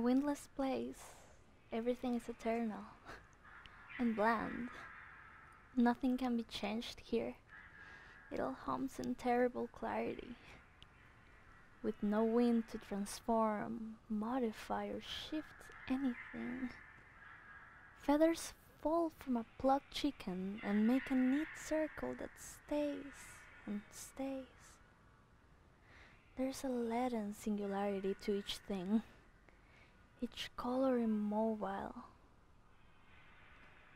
windless place, everything is eternal and bland. Nothing can be changed here. It all hums in terrible clarity, with no wind to transform, modify, or shift anything. Feathers fall from a plucked chicken and make a neat circle that stays and stays. There's a leaden singularity to each thing, each color immobile.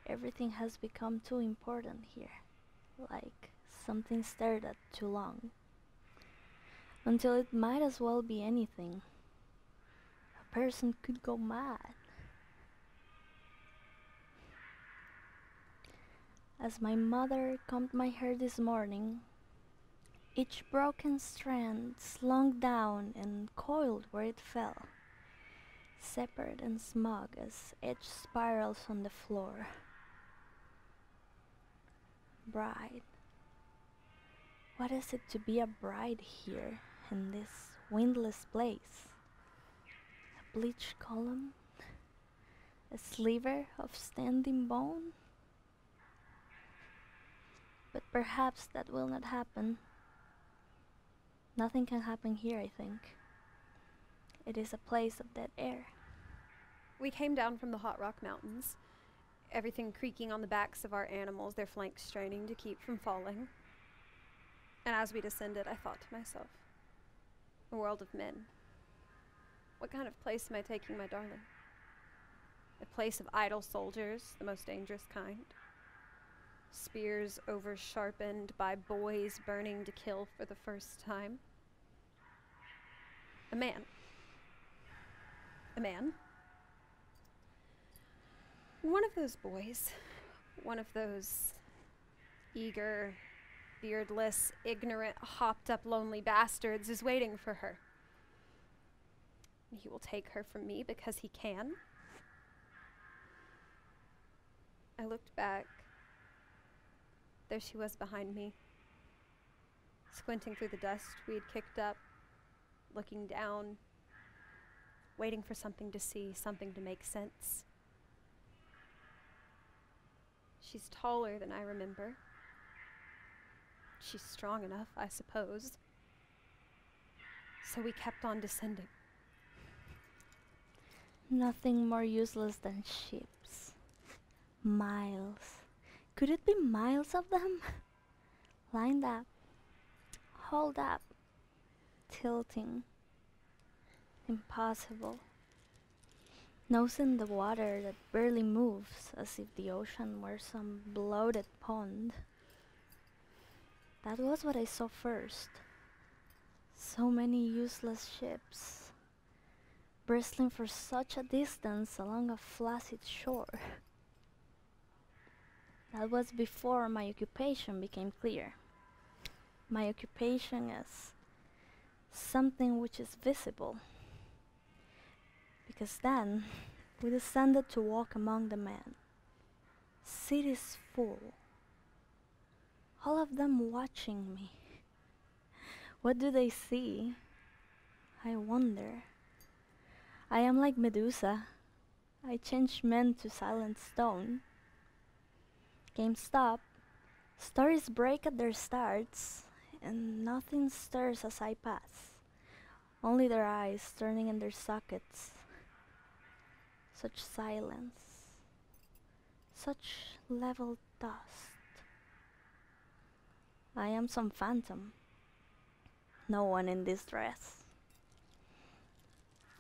Everything has become too important here, like something stared at too long, until it might as well be anything. A person could go mad. As my mother combed my hair this morning, each broken strand slung down and coiled where it fell, separate and smug as edged spirals on the floor. Bride. What is it to be a bride here in this windless place? A bleached column? A sliver of standing bone? But perhaps that will not happen. Nothing can happen here, I think. It is a place of dead air. We came down from the Hot Rock Mountains, everything creaking on the backs of our animals, their flanks straining to keep from falling. And as we descended, I thought to myself, a world of men. What kind of place am I taking my darling? A place of idle soldiers, the most dangerous kind. Spears oversharpened by boys burning to kill for the first time. A man. A man. One of those boys, one of those eager, beardless, ignorant, hopped up, lonely bastards is waiting for her. He will take her from me because he can. I looked back. There she was behind me, squinting through the dust we had kicked up, looking down, waiting for something to see, something to make sense. She's taller than I remember. She's strong enough, I suppose. So we kept on descending. Nothing more useless than ships. Miles. Could it be miles of them? Lined up. Hold up. Tilting. Impossible. Nose in the water that barely moves as if the ocean were some bloated pond. That was what I saw first. So many useless ships, bristling for such a distance along a flaccid shore. That was before my occupation became clear. My occupation is something which is visible. Because then we descended to walk among the men. Cities full all of them watching me. What do they see? I wonder. I am like Medusa. I change men to silent stone. Games stop. Stories break at their starts, and nothing stirs as I pass. Only their eyes turning in their sockets. Such silence. Such level dust. I am some phantom. No one in this dress.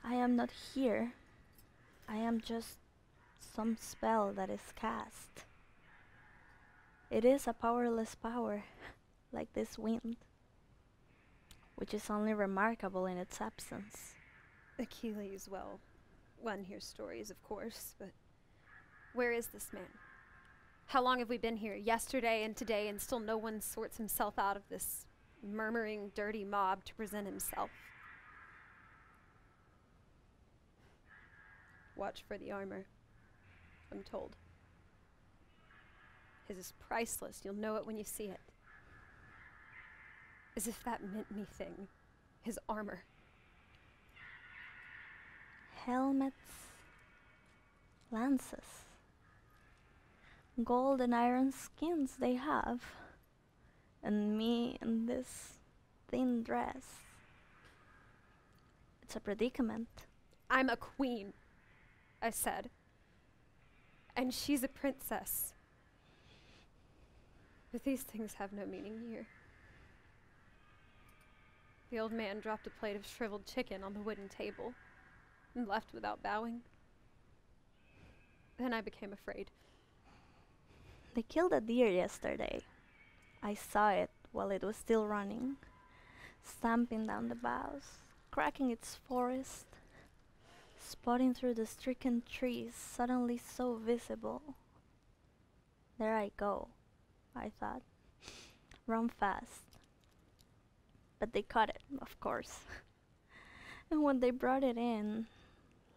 I am not here. I am just some spell that is cast. It is a powerless power, like this wind, which is only remarkable in its absence. Achilles, well, one hears stories, of course, but where is this man? How long have we been here? Yesterday and today, and still no one sorts himself out of this murmuring, dirty mob to present himself. Watch for the armor, I'm told. His is priceless. You'll know it when you see it. As if that meant anything. His armor. Helmets, lances, gold and iron skins they have, and me in this thin dress. It's a predicament. I'm a queen, I said. And she's a princess. But these things have no meaning here. The old man dropped a plate of shriveled chicken on the wooden table and left without bowing. Then I became afraid. They killed a deer yesterday. I saw it while it was still running, stamping down the boughs, cracking its forest, spotting through the stricken trees, suddenly so visible. There I go, I thought. Run fast. But they caught it, of course. and when they brought it in,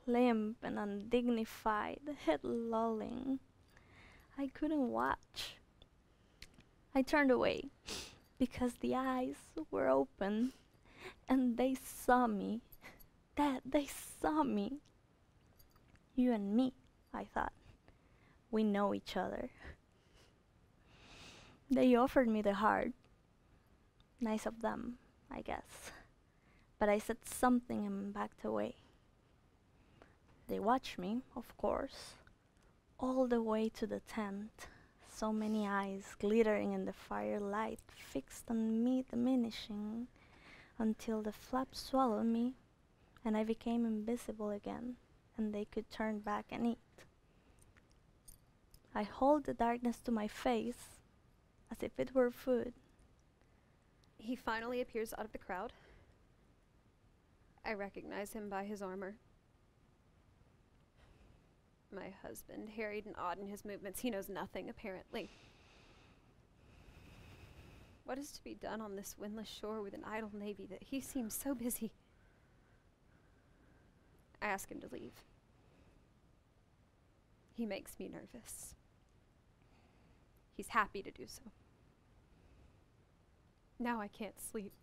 limp and undignified, head lolling, I couldn't watch. I turned away because the eyes were open and they saw me. That they saw me. You and me, I thought. We know each other. They offered me the heart. Nice of them, I guess. But I said something and backed away. They watched me, of course, all the way to the tent. So many eyes glittering in the firelight, fixed on me, diminishing until the flap swallowed me and I became invisible again, and they could turn back and eat. I hold the darkness to my face as if it were food. He finally appears out of the crowd. I recognize him by his armor. My husband, harried and odd in his movements, he knows nothing, apparently. What is to be done on this windless shore with an idle navy that he seems so busy? I ask him to leave. He makes me nervous. He's happy to do so. Now I can't sleep.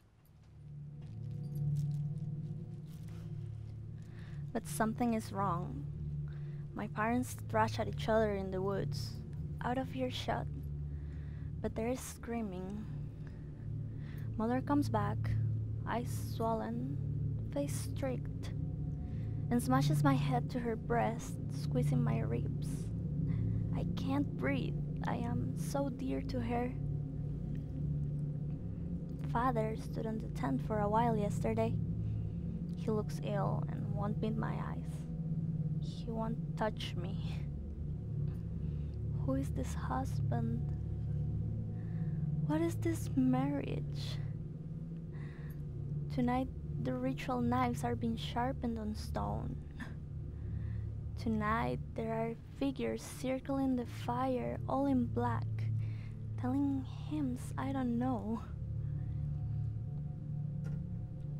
But something is wrong. My parents thrash at each other in the woods, out of earshot. But there is screaming. Mother comes back, eyes swollen, face streaked, and smashes my head to her breast, squeezing my ribs. I can't breathe. I am so dear to her. Father stood on the tent for a while yesterday. He looks ill and won't meet my eyes. He won't touch me. Who is this husband? What is this marriage? Tonight the ritual knives are being sharpened on stone. Tonight there are figures circling the fire, all in black, telling hymns I don't know.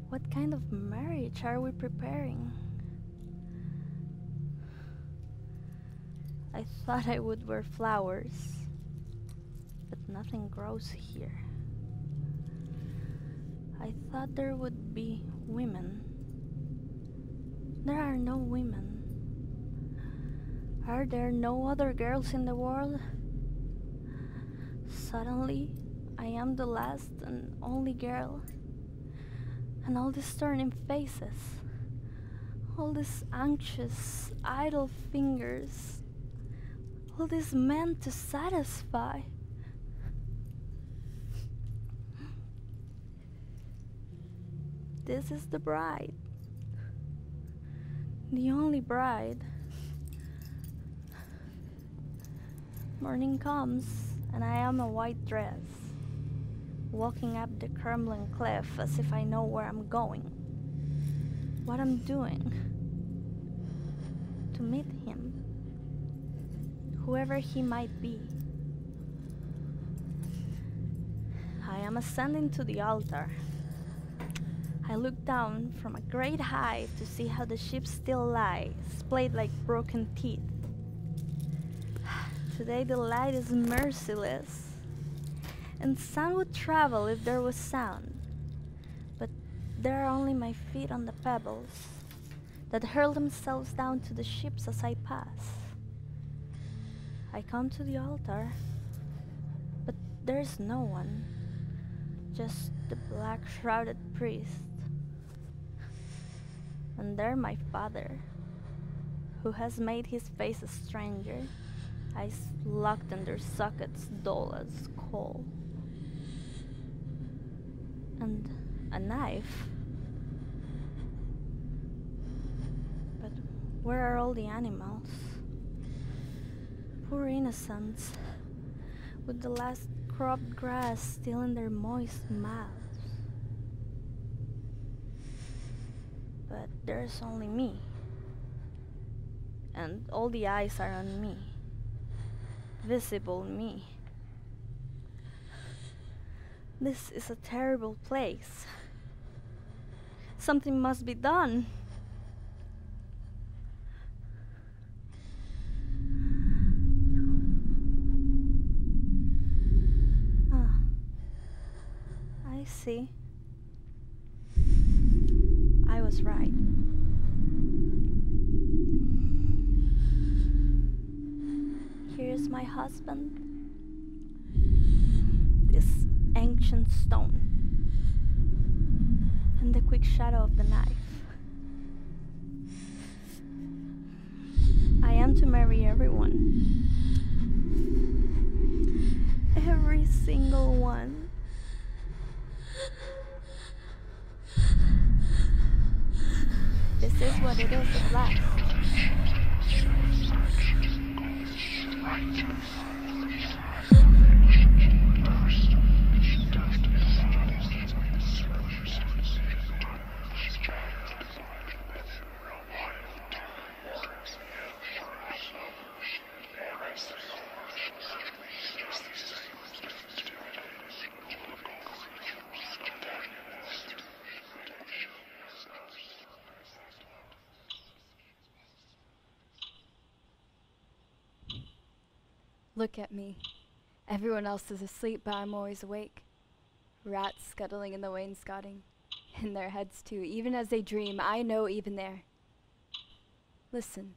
What kind of marriage are we preparing? I thought I would wear flowers, but nothing grows here. I thought there would be women. There are no women. Are there no other girls in the world? Suddenly, I am the last and only girl. And all these turning faces, all these anxious, idle fingers, all these men to satisfy. This is the bride. The only bride. Morning comes, and I am a white dress, walking up the crumbling cliff as if I know where I'm going, what I'm doing, to meet him, whoever he might be. I am ascending to the altar. I look down from a great height to see how the ship still lies, splayed like broken teeth. Today the light is merciless, and sound would travel if there was sound. But there are only my feet on the pebbles, that hurl themselves down to the ships as I pass. I come to the altar, but there's no one, just the black shrouded priest. And there my father, who has made his face a stranger, eyes locked under sockets dull as coal. And a knife. But where are all the animals? Poor innocents, with the last cropped grass still in their moist mouths. But there's only me, and all the eyes are on me, visible me. This is a terrible place. Something must be done. Ah, I see. Look at me. Everyone else is asleep, but I'm always awake. Rats scuttling in the wainscoting. In their heads, too. Even as they dream, I know even there. Listen.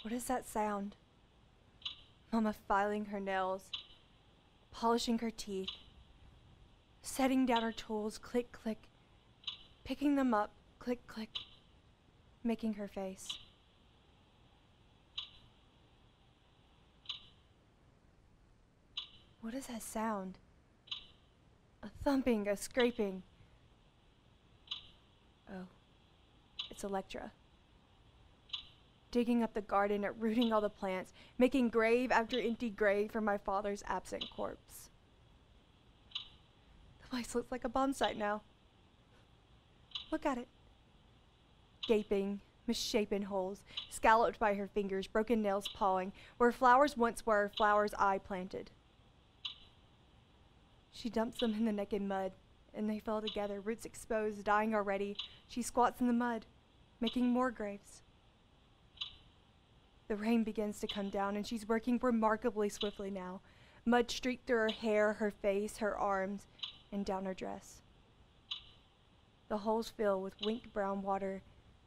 What is that sound? Mama filing her nails, polishing her teeth, setting down her tools, click, click, picking them up, click, click, making her face. What is that sound? A thumping, a scraping. Oh, it's Electra digging up the garden, rooting all the plants, making grave after empty grave for my father's absent corpse. The place looks like a bomb site now. Look at it. Gaping, misshapen holes, scalloped by her fingers, broken nails pawing, where flowers once were, flowers I planted. She dumps them in the naked mud, and they fall together, roots exposed, dying already. She squats in the mud, making more graves. The rain begins to come down, and she's working remarkably swiftly now. Mud streaked through her hair, her face, her arms, and down her dress. The holes fill with wink brown water,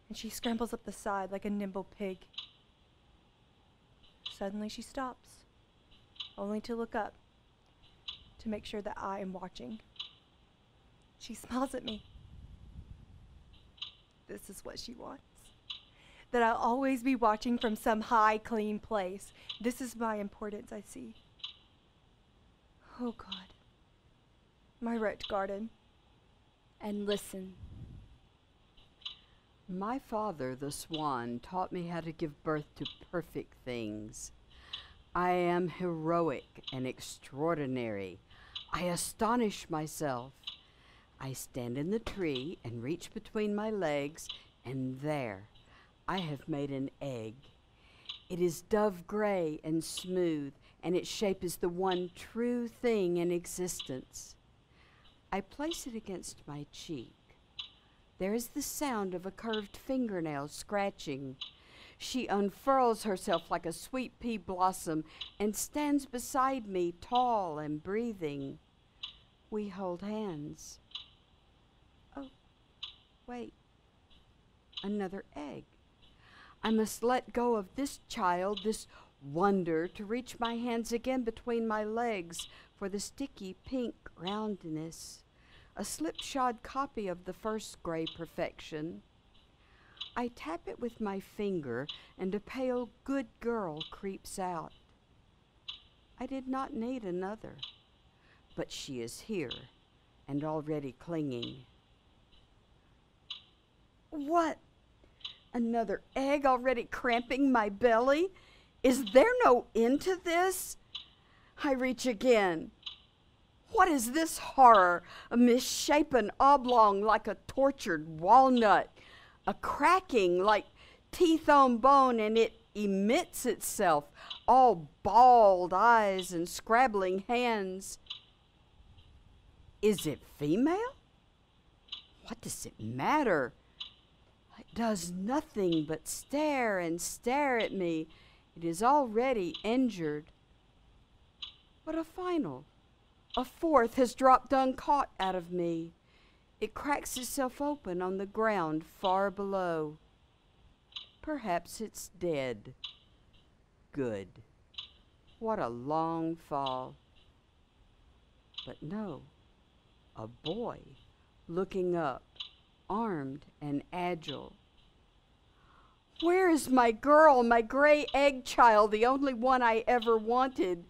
and she scrambles up the side like a nimble pig. Suddenly she stops, only to look up to make sure that I am watching. She smiles at me. This is what she wants that I'll always be watching from some high, clean place. This is my importance, I see. Oh God, my wrecked garden. And listen. My father, the swan, taught me how to give birth to perfect things. I am heroic and extraordinary. I astonish myself. I stand in the tree and reach between my legs, and there, I have made an egg. It is dove gray and smooth, and its shape is the one true thing in existence. I place it against my cheek. There is the sound of a curved fingernail scratching. She unfurls herself like a sweet pea blossom and stands beside me, tall and breathing. We hold hands. Oh, wait. Another egg. I must let go of this child, this wonder, to reach my hands again between my legs for the sticky pink roundness, a slipshod copy of the first gray perfection. I tap it with my finger, and a pale good girl creeps out. I did not need another, but she is here and already clinging. What? Another egg already cramping my belly? Is there no end to this? I reach again. What is this horror? A misshapen oblong like a tortured walnut, a cracking like teeth on bone, and it emits itself, all bald eyes and scrabbling hands. Is it female? What does it matter? It does nothing but stare and stare at me. It is already injured. But a final, a fourth has dropped uncaught out of me. It cracks itself open on the ground far below. Perhaps it's dead. Good. What a long fall. But no, a boy looking up, armed and agile. Where is my girl, my gray egg child, the only one I ever wanted?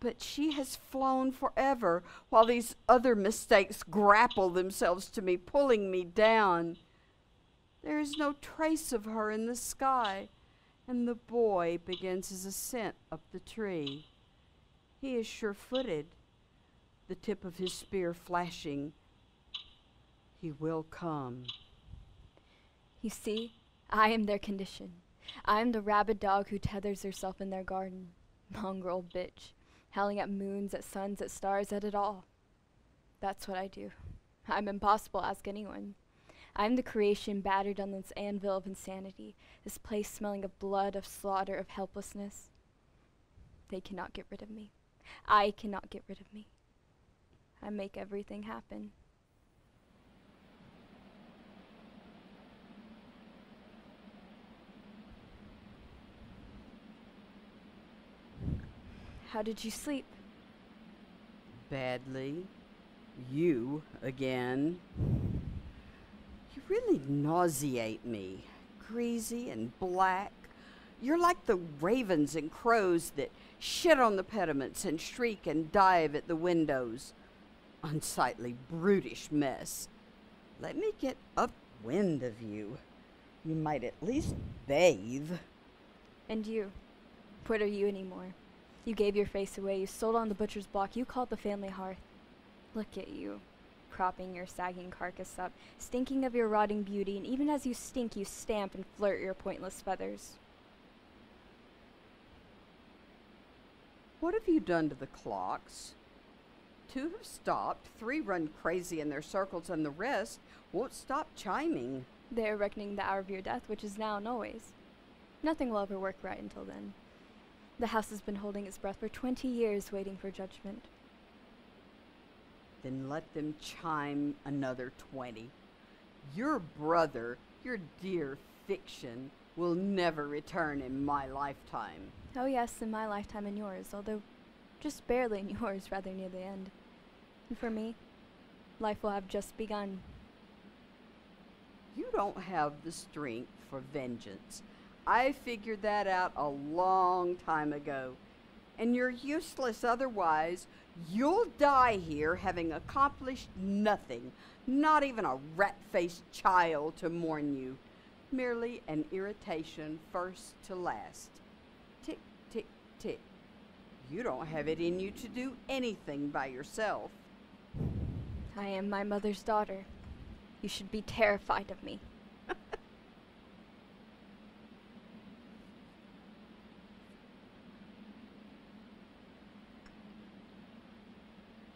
But she has flown forever while these other mistakes grapple themselves to me, pulling me down. There is no trace of her in the sky, and the boy begins his ascent up the tree. He is sure footed, the tip of his spear flashing. He will come. You see, I am their condition. I am the rabid dog who tethers herself in their garden. Mongrel bitch, howling at moons, at suns, at stars, at it all. That's what I do. I'm impossible, ask anyone. I'm the creation battered on this anvil of insanity, this place smelling of blood, of slaughter, of helplessness. They cannot get rid of me. I cannot get rid of me. I make everything happen. How did you sleep? Badly. You again. You really nauseate me. Greasy and black. You're like the ravens and crows that shit on the pediments and shriek and dive at the windows. Unsightly, brutish mess. Let me get upwind of you. You might at least bathe. And you? What are you anymore? You gave your face away, you sold on the butcher's block, you called the family hearth. Look at you, propping your sagging carcass up, stinking of your rotting beauty, and even as you stink, you stamp and flirt your pointless feathers. What have you done to the clocks? Two have stopped, three run crazy in their circles, and the rest won't stop chiming. They are reckoning the hour of your death, which is now and always. Nothing will ever work right until then. The house has been holding its breath for twenty years, waiting for judgment. Then let them chime another twenty. Your brother, your dear fiction, will never return in my lifetime. Oh, yes, in my lifetime and yours, although just barely in yours, rather near the end. And for me, life will have just begun. You don't have the strength for vengeance. I figured that out a long time ago. And you're useless otherwise. You'll die here having accomplished nothing, not even a rat faced child to mourn you. Merely an irritation first to last. Tick, tick, tick. You don't have it in you to do anything by yourself. I am my mother's daughter. You should be terrified of me.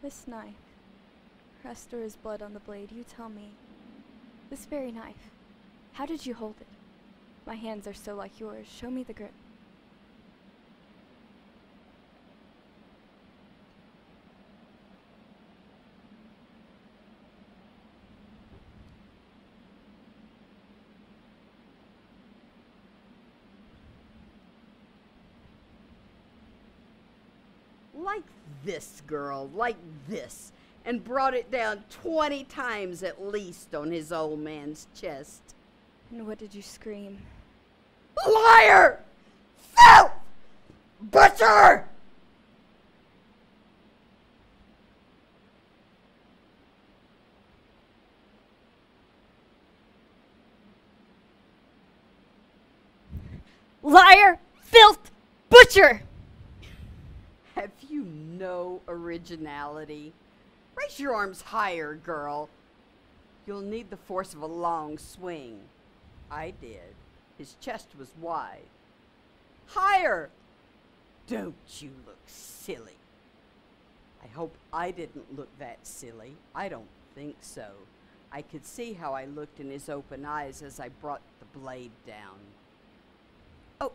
This knife. Rest there is blood on the blade, you tell me. This very knife. How did you hold it? My hands are so like yours. Show me the grip. Like this girl, like this, and brought it down 20 times at least on his old man's chest. And what did you scream? Liar! Filth! Butcher! Liar! Filth! Butcher! No originality? Raise your arms higher, girl. You'll need the force of a long swing. I did. His chest was wide. Higher! Don't you look silly. I hope I didn't look that silly. I don't think so. I could see how I looked in his open eyes as I brought the blade down. Oh,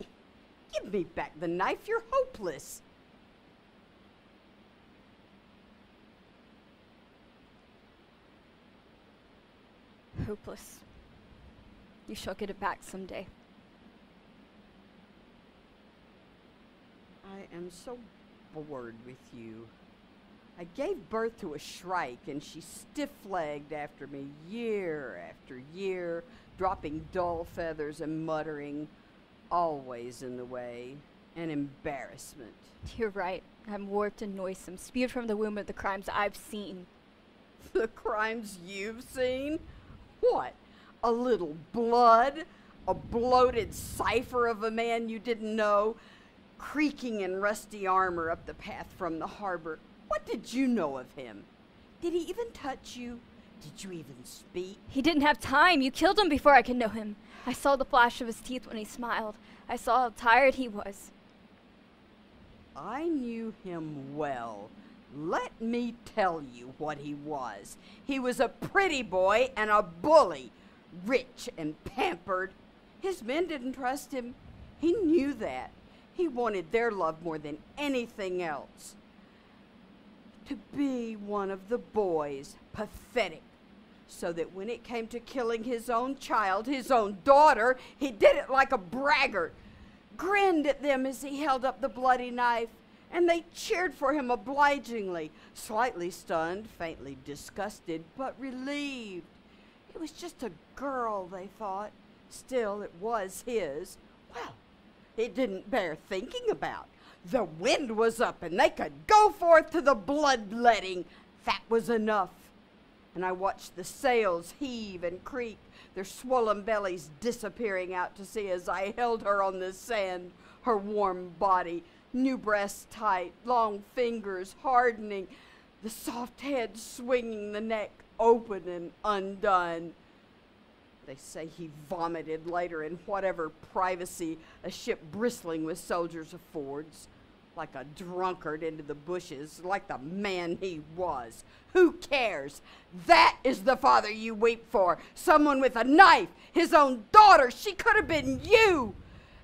give me back the knife. You're hopeless. Hopeless. You shall get it back someday. I am so bored with you. I gave birth to a shrike, and she stiff legged after me year after year, dropping dull feathers and muttering, always in the way, an embarrassment. You're right. I'm warped and noisome, spewed from the womb of the crimes I've seen. The crimes you've seen? What? A little blood? A bloated cipher of a man you didn't know? Creaking in rusty armor up the path from the harbor. What did you know of him? Did he even touch you? Did you even speak? He didn't have time. You killed him before I could know him. I saw the flash of his teeth when he smiled. I saw how tired he was. I knew him well. Let me tell you what he was. He was a pretty boy and a bully, rich and pampered. His men didn't trust him. He knew that. He wanted their love more than anything else. To be one of the boys, pathetic, so that when it came to killing his own child, his own daughter, he did it like a braggart, grinned at them as he held up the bloody knife, and they cheered for him obligingly, slightly stunned, faintly disgusted, but relieved. It was just a girl, they thought. Still, it was his. Well, it didn't bear thinking about. The wind was up, and they could go forth to the bloodletting. That was enough. And I watched the sails heave and creak, their swollen bellies disappearing out to sea as I held her on the sand, her warm body, new breasts tight, long fingers hardening, the soft head swinging, the neck open and undone. They say he vomited later in whatever privacy a ship bristling with soldiers affords, like a drunkard into the bushes, like the man he was. Who cares? That is the father you weep for. Someone with a knife, his own daughter. She could have been you.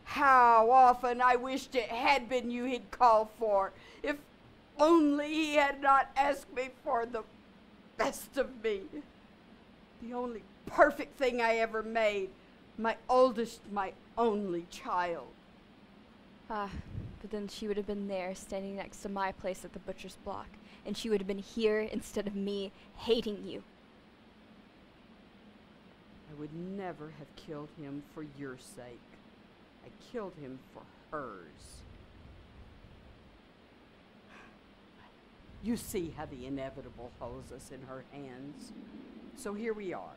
How often I wished it had been you he'd called for. If only he had not asked me for the best of me. The only perfect thing I ever made. My oldest, my only child. Ah, but then she would have been there, standing next to my place at the butcher's block, and she would have been here instead of me, hating you. I would never have killed him for your sake. I killed him for hers. You see how the inevitable holds us in her hands. So here we are.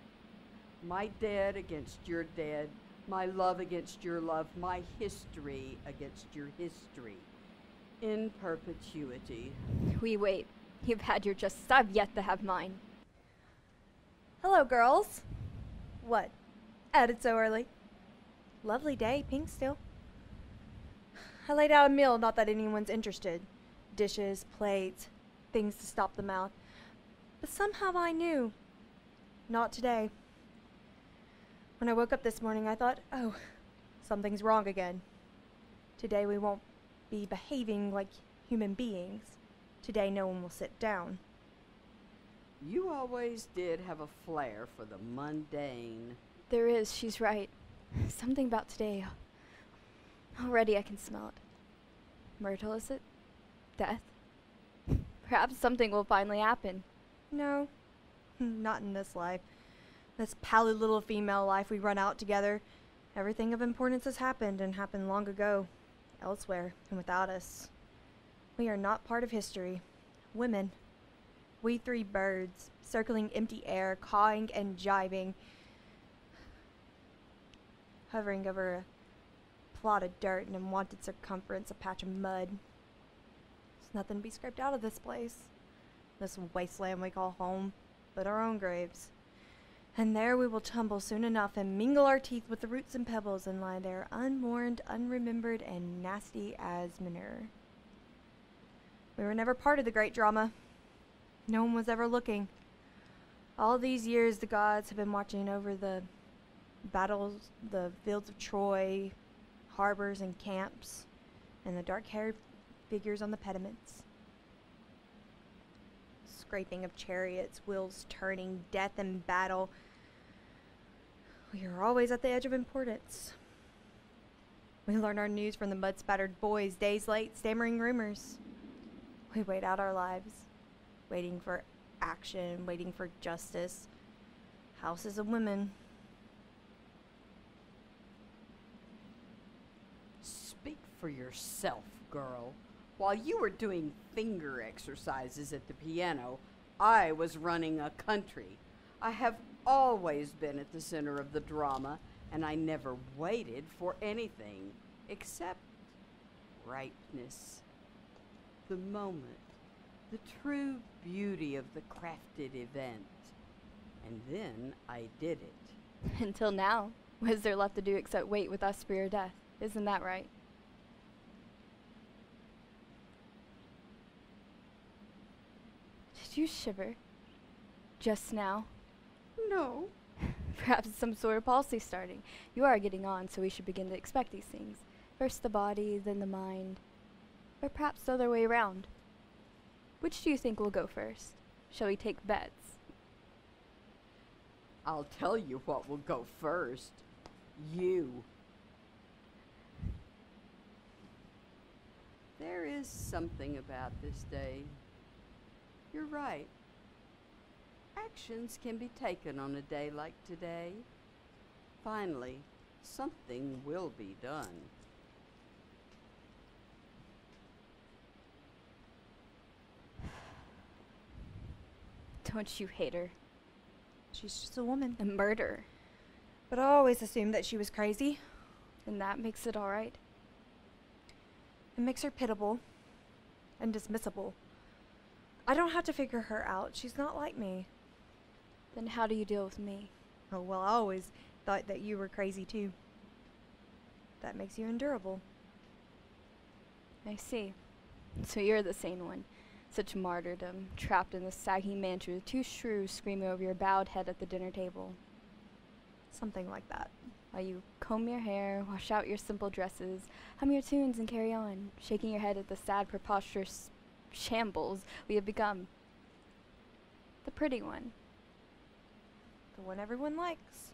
My dead against your dead, my love against your love, my history against your history. In perpetuity. We wait. You've had your just. I've yet to have mine. Hello, girls. What? At it so early? Lovely day, pink still. I laid out a meal, not that anyone's interested. Dishes, plates, things to stop the mouth. But somehow I knew. Not today. When I woke up this morning, I thought, oh, something's wrong again. Today we won't be behaving like human beings. Today no one will sit down. You always did have a flair for the mundane. There is, she's right. Something about today. Already I can smell it. Myrtle, is it? Death? Perhaps something will finally happen. No, not in this life. This pallid little female life we run out together. Everything of importance has happened and happened long ago, elsewhere, and without us. We are not part of history. Women. We three birds, circling empty air, cawing and jibing, hovering over a plot of dirt and unwanted circumference, a patch of mud. There's nothing to be scraped out of this place, this wasteland we call home, but our own graves. And there we will tumble soon enough and mingle our teeth with the roots and pebbles and lie there unmourned, unremembered, and nasty as manure. We were never part of the great drama. No one was ever looking. All these years, the gods have been watching over the battles, the fields of Troy, harbors and camps, and the dark haired figures on the pediments. Scraping of chariots, wheels turning, death and battle. We are always at the edge of importance. We learn our news from the mud spattered boys, days late, stammering rumors. We wait out our lives, waiting for action, waiting for justice. Houses of women. Speak for yourself, girl. While you were doing finger exercises at the piano, I was running a country. I have always been at the center of the drama, and I never waited for anything except ripeness. The moment, the true beauty of the crafted event. And then I did it. Until now, what is there left to do except wait with us for your death? Isn't that right? You shiver? Just now? No. Perhaps some sort of palsy starting. You are getting on, so we should begin to expect these things. First the body, then the mind. Or perhaps the other way around. Which do you think will go first? Shall we take bets? I'll tell you what will go first. You. There is something about this day. You're right. Actions can be taken on a day like today. Finally, something will be done. Don't you hate her? She's just a woman. A murderer. But I always assumed that she was crazy. And that makes it alright. It makes her pitiable and dismissible. I don't have to figure her out. She's not like me. Then how do you deal with me? Oh, well, I always thought that you were crazy too. That makes you endurable. I see. So you're the sane one. Such martyrdom, trapped in the sagging mansion with two shrews screaming over your bowed head at the dinner table. Something like that. While you comb your hair, wash out your simple dresses, hum your tunes, and carry on, shaking your head at the sad, preposterous shambles we have become. The pretty one. The one everyone likes.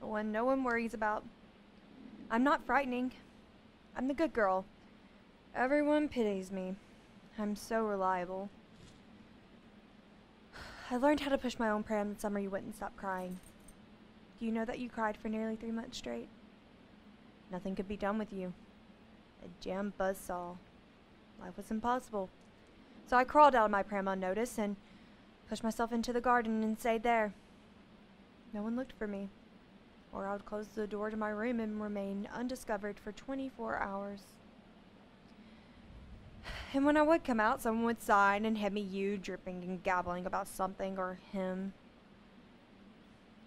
The one no one worries about. I'm not frightening. I'm the good girl. Everyone pities me. I'm so reliable. I learned how to push my own pram the summer you wouldn't stop crying. Do you know that you cried for nearly three months straight? Nothing could be done with you. A jam buzzsaw. Life was impossible. So I crawled out of my pram unnoticed and pushed myself into the garden and stayed there. No one looked for me, or I would close the door to my room and remain undiscovered for 24 hours. And when I would come out, someone would sign and hand me you dripping and gabbling about something or him.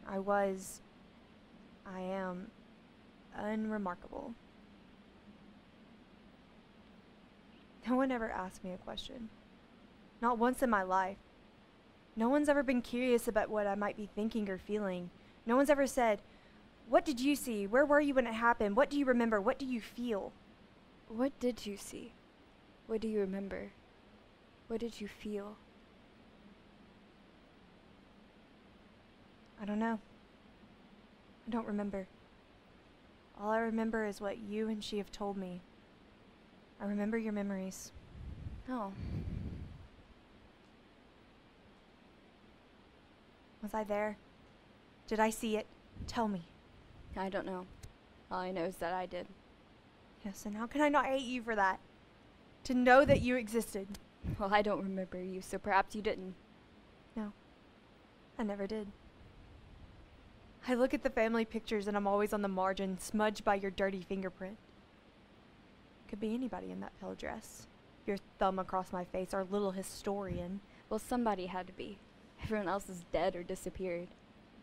I was, I am, unremarkable. No one ever asked me a question. Not once in my life. No one's ever been curious about what I might be thinking or feeling. No one's ever said, What did you see? Where were you when it happened? What do you remember? What do you feel? What did you see? What do you remember? What did you feel? I don't know. I don't remember. All I remember is what you and she have told me. I remember your memories. No. Was I there? Did I see it? Tell me. I don't know. All I know is that I did. Yes, and how can I not hate you for that? To know that you existed. Well, I don't remember you, so perhaps you didn't. No, I never did. I look at the family pictures and I'm always on the margin, smudged by your dirty fingerprint. Could be anybody in that pale dress. Your thumb across my face, our little historian. Well, somebody had to be. Everyone else is dead or disappeared.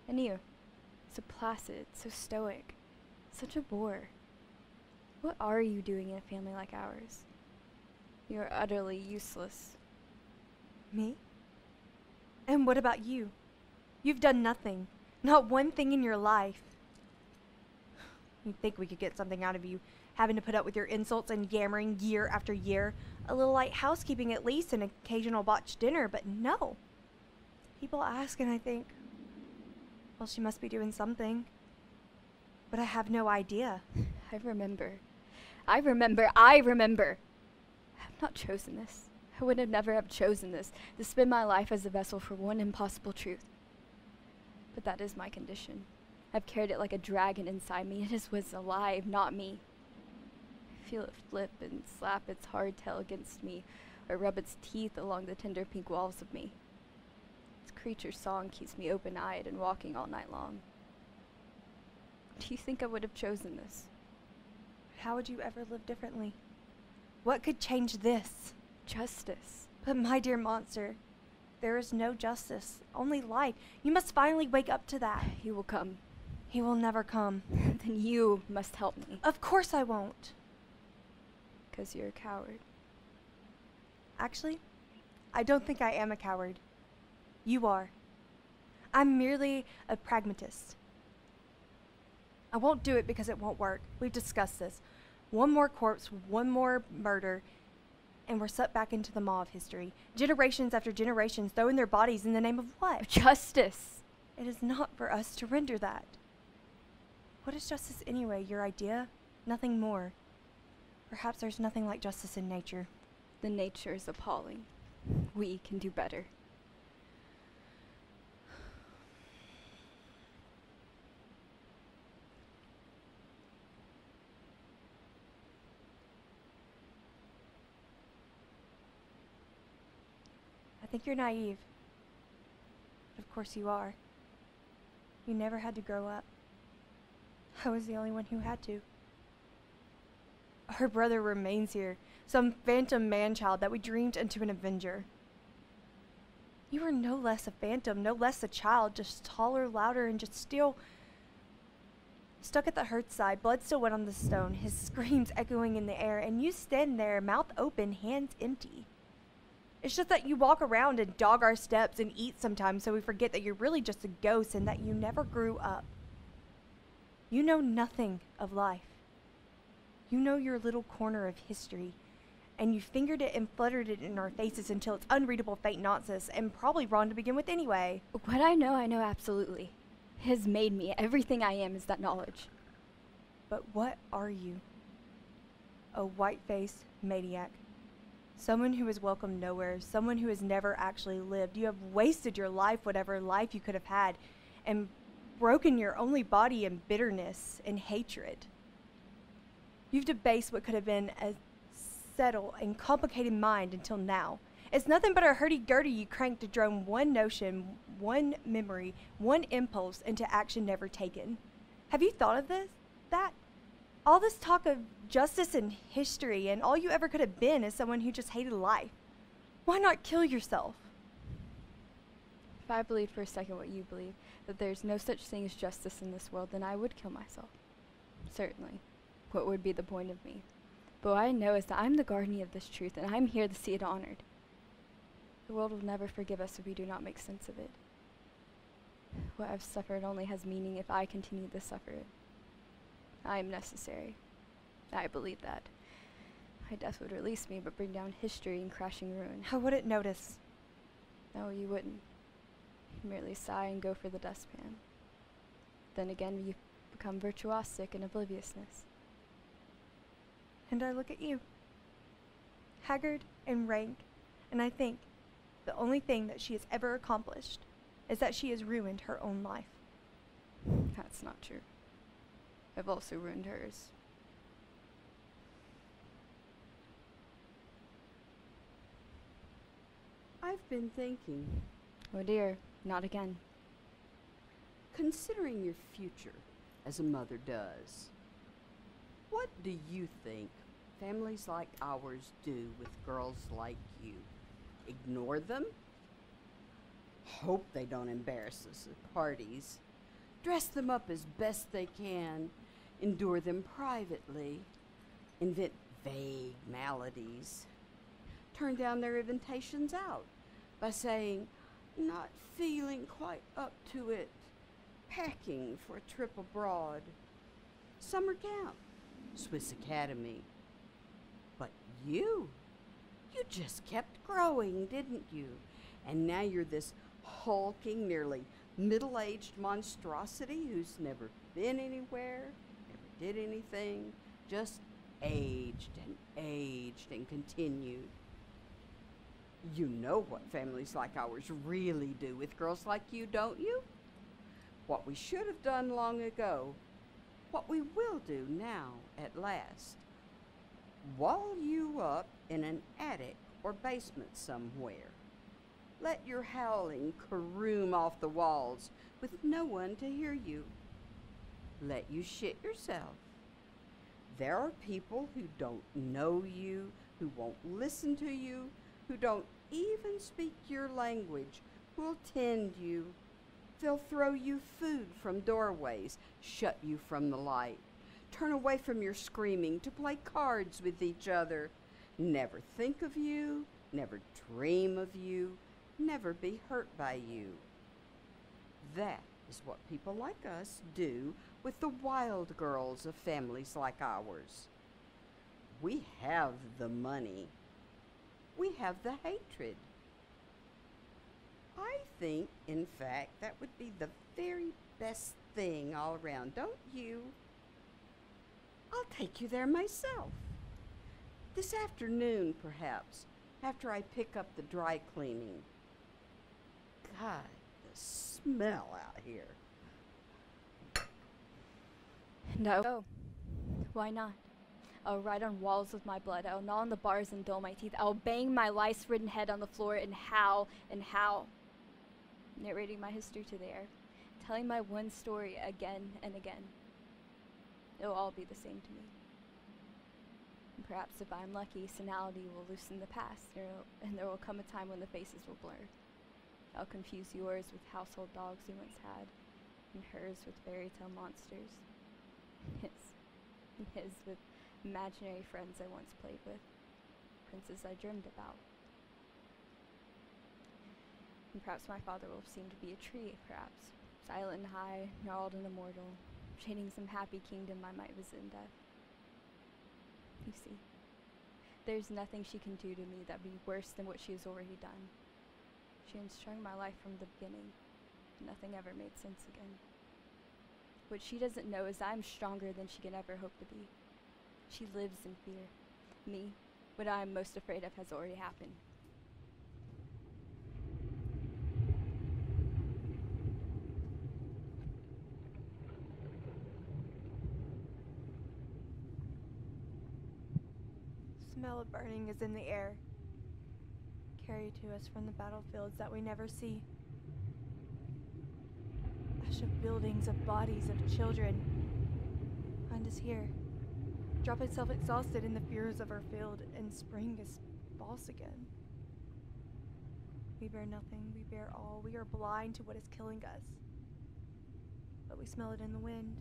And you. So placid, so stoic. Such a bore. What are you doing in a family like ours? You're utterly useless. Me? And what about you? You've done nothing. Not one thing in your life. You'd think we could get something out of you, having to put up with your insults and yammering year after year. A little light housekeeping at least, an occasional botched dinner, but no. People ask, and I think, well, she must be doing something. But I have no idea. I remember. I remember. I remember. I've not chosen this. I would have never have chosen this, to spend my life as a vessel for one impossible truth. But that is my condition. I've carried it like a dragon inside me. It is was alive, not me. I feel it flip and slap its hard tail against me, or rub its teeth along the tender pink walls of me. Creature's song keeps me open-eyed and walking all night long. Do you think I would have chosen this? How would you ever live differently? What could change this? Justice. But my dear monster, there is no justice, only life. You must finally wake up to that. He will come. He will never come. then you must help me. Of course I won't. Because you're a coward. Actually, I don't think I am a coward. You are. I'm merely a pragmatist. I won't do it because it won't work. We've discussed this. One more corpse, one more murder, and we're sucked back into the maw of history. Generations after generations throwing their bodies in the name of what? Justice. It is not for us to render that. What is justice anyway? Your idea? Nothing more. Perhaps there's nothing like justice in nature. The nature is appalling. We can do better. I think you're naive. But of course you are. You never had to grow up. I was the only one who had to. Our brother remains here, some phantom man-child that we dreamed into an avenger. You are no less a phantom, no less a child, just taller, louder, and just still stuck at the hurt side, blood still wet on the stone, his screams echoing in the air, and you stand there, mouth open, hands empty. It's just that you walk around and dog our steps and eat sometimes so we forget that you're really just a ghost and that you never grew up. You know nothing of life. You know your little corner of history, and you fingered it and fluttered it in our faces until it's unreadable fake nonsense and probably wrong to begin with anyway. What I know, I know absolutely. Has made me. Everything I am is that knowledge. But what are you? A white-faced maniac. Someone who is welcome nowhere, someone who has never actually lived. You have wasted your life, whatever life you could have had, and broken your only body in bitterness and hatred. You've debased what could have been a settled and complicated mind until now. It's nothing but a hurdy-gurdy you crank to drone one notion, one memory, one impulse into action never taken. Have you thought of this? That? All this talk of justice and history, and all you ever could have been is someone who just hated life. Why not kill yourself? If I believed for a second what you believe, that there's no such thing as justice in this world, then I would kill myself. Certainly. What would be the point of me? But what I know is that I'm the guardian of this truth, and I'm here to see it honored. The world will never forgive us if we do not make sense of it. What I've suffered only has meaning if I continue to suffer it. I am necessary. I believe that. My death would release me, but bring down history and crashing ruin. How would it notice. No, you wouldn't. You'd merely sigh and go for the dustpan. Then again, you become virtuosic in obliviousness. And I look at you. Haggard and rank, and I think the only thing that she has ever accomplished is that she has ruined her own life. That's not true. I've also ruined hers. I've been thinking, Oh dear, not again. considering your future as a mother does, what do you think families like ours do with girls like you? Ignore them? Hope they don't embarrass us at parties. Dress them up as best they can. Endure them privately. Invent vague maladies. Turn down their invitations out by saying, not feeling quite up to it. Packing for a trip abroad. Summer camp. Swiss Academy. But you, you just kept growing, didn't you? And now you're this hulking, nearly middle aged monstrosity who's never been anywhere, did anything, just aged and aged and continued. You know what families like ours really do with girls like you, don't you? What we should have done long ago, what we will do now at last. Wall you up in an attic or basement somewhere. Let your howling caroom off the walls with no one to hear you. Let you shit yourself. There are people who don't know you, who won't listen to you, who don't even speak your language, who'll tend you. They'll throw you food from doorways, shut you from the light, turn away from your screaming to play cards with each other, never think of you, never dream of you, never be hurt by you. That is what people like us do with the wild girls of families like ours. We have the money. We have the hatred. I think, in fact, that would be the very best thing all around, don't you? I'll take you there myself. This afternoon, perhaps, after I pick up the dry cleaning. God, the smell out here. No. Oh, why not? I'll write on walls with my blood. I'll gnaw on the bars and dull my teeth. I'll bang my lice ridden head on the floor and howl and howl. Narrating my history to the air. Telling my one story again and again. It'll all be the same to me. And perhaps if I'm lucky, senality will loosen the past, and there will come a time when the faces will blur. I'll confuse yours with household dogs you once had, and hers with fairy tale monsters, his, his with imaginary friends I once played with, princes I dreamed about. And perhaps my father will seem to be a tree, perhaps, silent and high, gnarled and immortal, shading some happy kingdom I might visit in death. You see, there's nothing she can do to me that'd be worse than what she has already done. She unstrung my life from the beginning. Nothing ever made sense again. What she doesn't know is I'm stronger than she can ever hope to be. She lives in fear. Me, what I am most afraid of has already happened. Smell of burning is in the air, carried to us from the battlefields that we never see. Of buildings, of bodies, of children. Find us here. Drop itself exhausted in the furrows of our field, and spring is false again. We bear nothing, we bear all. We are blind to what is killing us. But we smell it in the wind.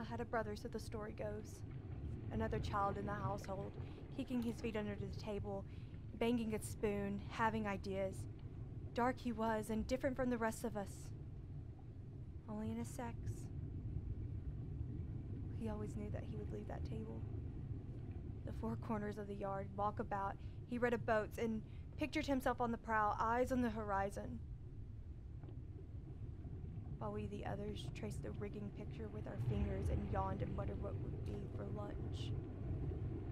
I had a brother, so the story goes. Another child in the household, kicking his feet under the table, banging a spoon, having ideas. Dark he was, and different from the rest of us. Only in his sex. He always knew that he would leave that table. The four corners of the yard, walk about, he read of boats and pictured himself on the prow, eyes on the horizon. While we, the others, traced the rigging picture with our fingers and yawned and wondered what would be for lunch.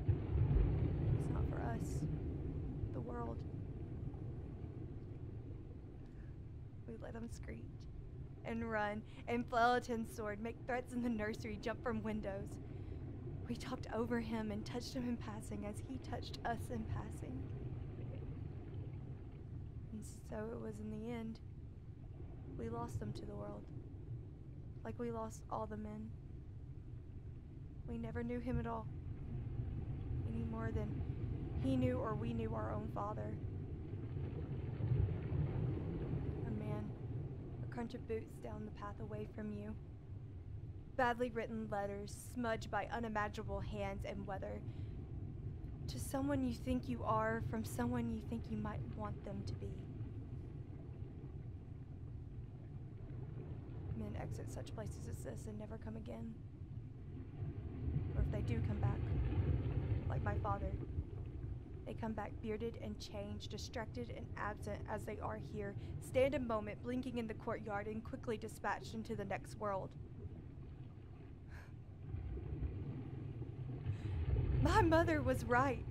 It's not for us, the world. We let him screech and run and flail at his sword, make threats in the nursery, jump from windows. We talked over him and touched him in passing as he touched us in passing. And so it was in the end. We lost him to the world. Like we lost all the men. We never knew him at all. Any more than he knew or we knew our own father. A man, a crunch of boots down the path away from you. Badly written letters, smudged by unimaginable hands and weather. To someone you think you are, from someone you think you might want them to be. Men exit such places as this and never come again. Or if they do come back, like my father, they come back bearded and changed, distracted and absent as they are here, stand a moment blinking in the courtyard and quickly dispatched into the next world. My mother was right.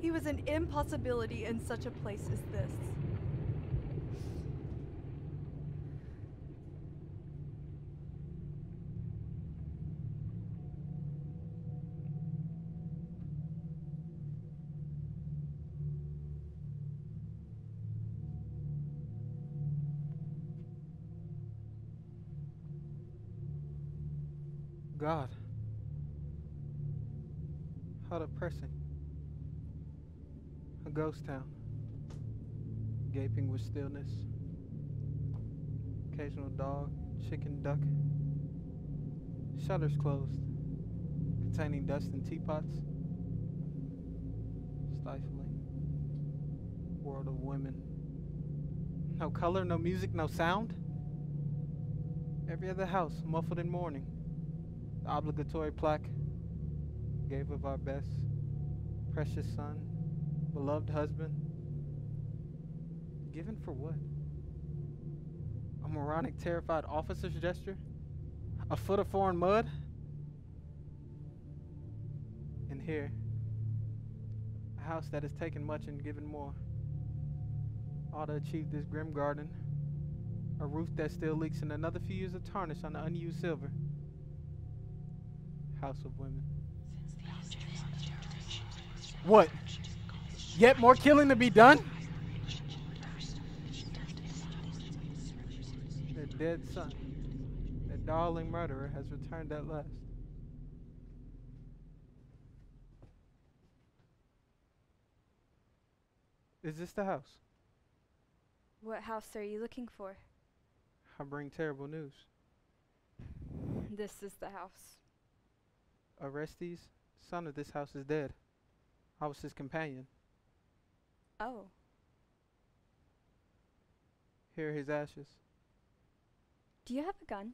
He was an impossibility in such a place as this. God. How depressing. A ghost town. Gaping with stillness. Occasional dog, chicken, duck. Shutters closed. Containing dust and teapots. Stifling. World of women. No color, no music, no sound. Every other house muffled in mourning. Obligatory plaque gave of our best, precious son, beloved husband. Given for what? A moronic, terrified officer's gesture? A foot of foreign mud? And here, a house that has taken much and given more. All to achieve this grim garden. A roof that still leaks and another few years of tarnish on the unused silver. House of Women. What? Yet more killing to be done? Their dead son, their darling murderer, has returned at last. Is this the house? What house are you looking for? I bring terrible news. This is the house. Orestes, son of this house, is dead. I was his companion. Oh, Here are his ashes. do you have a gun?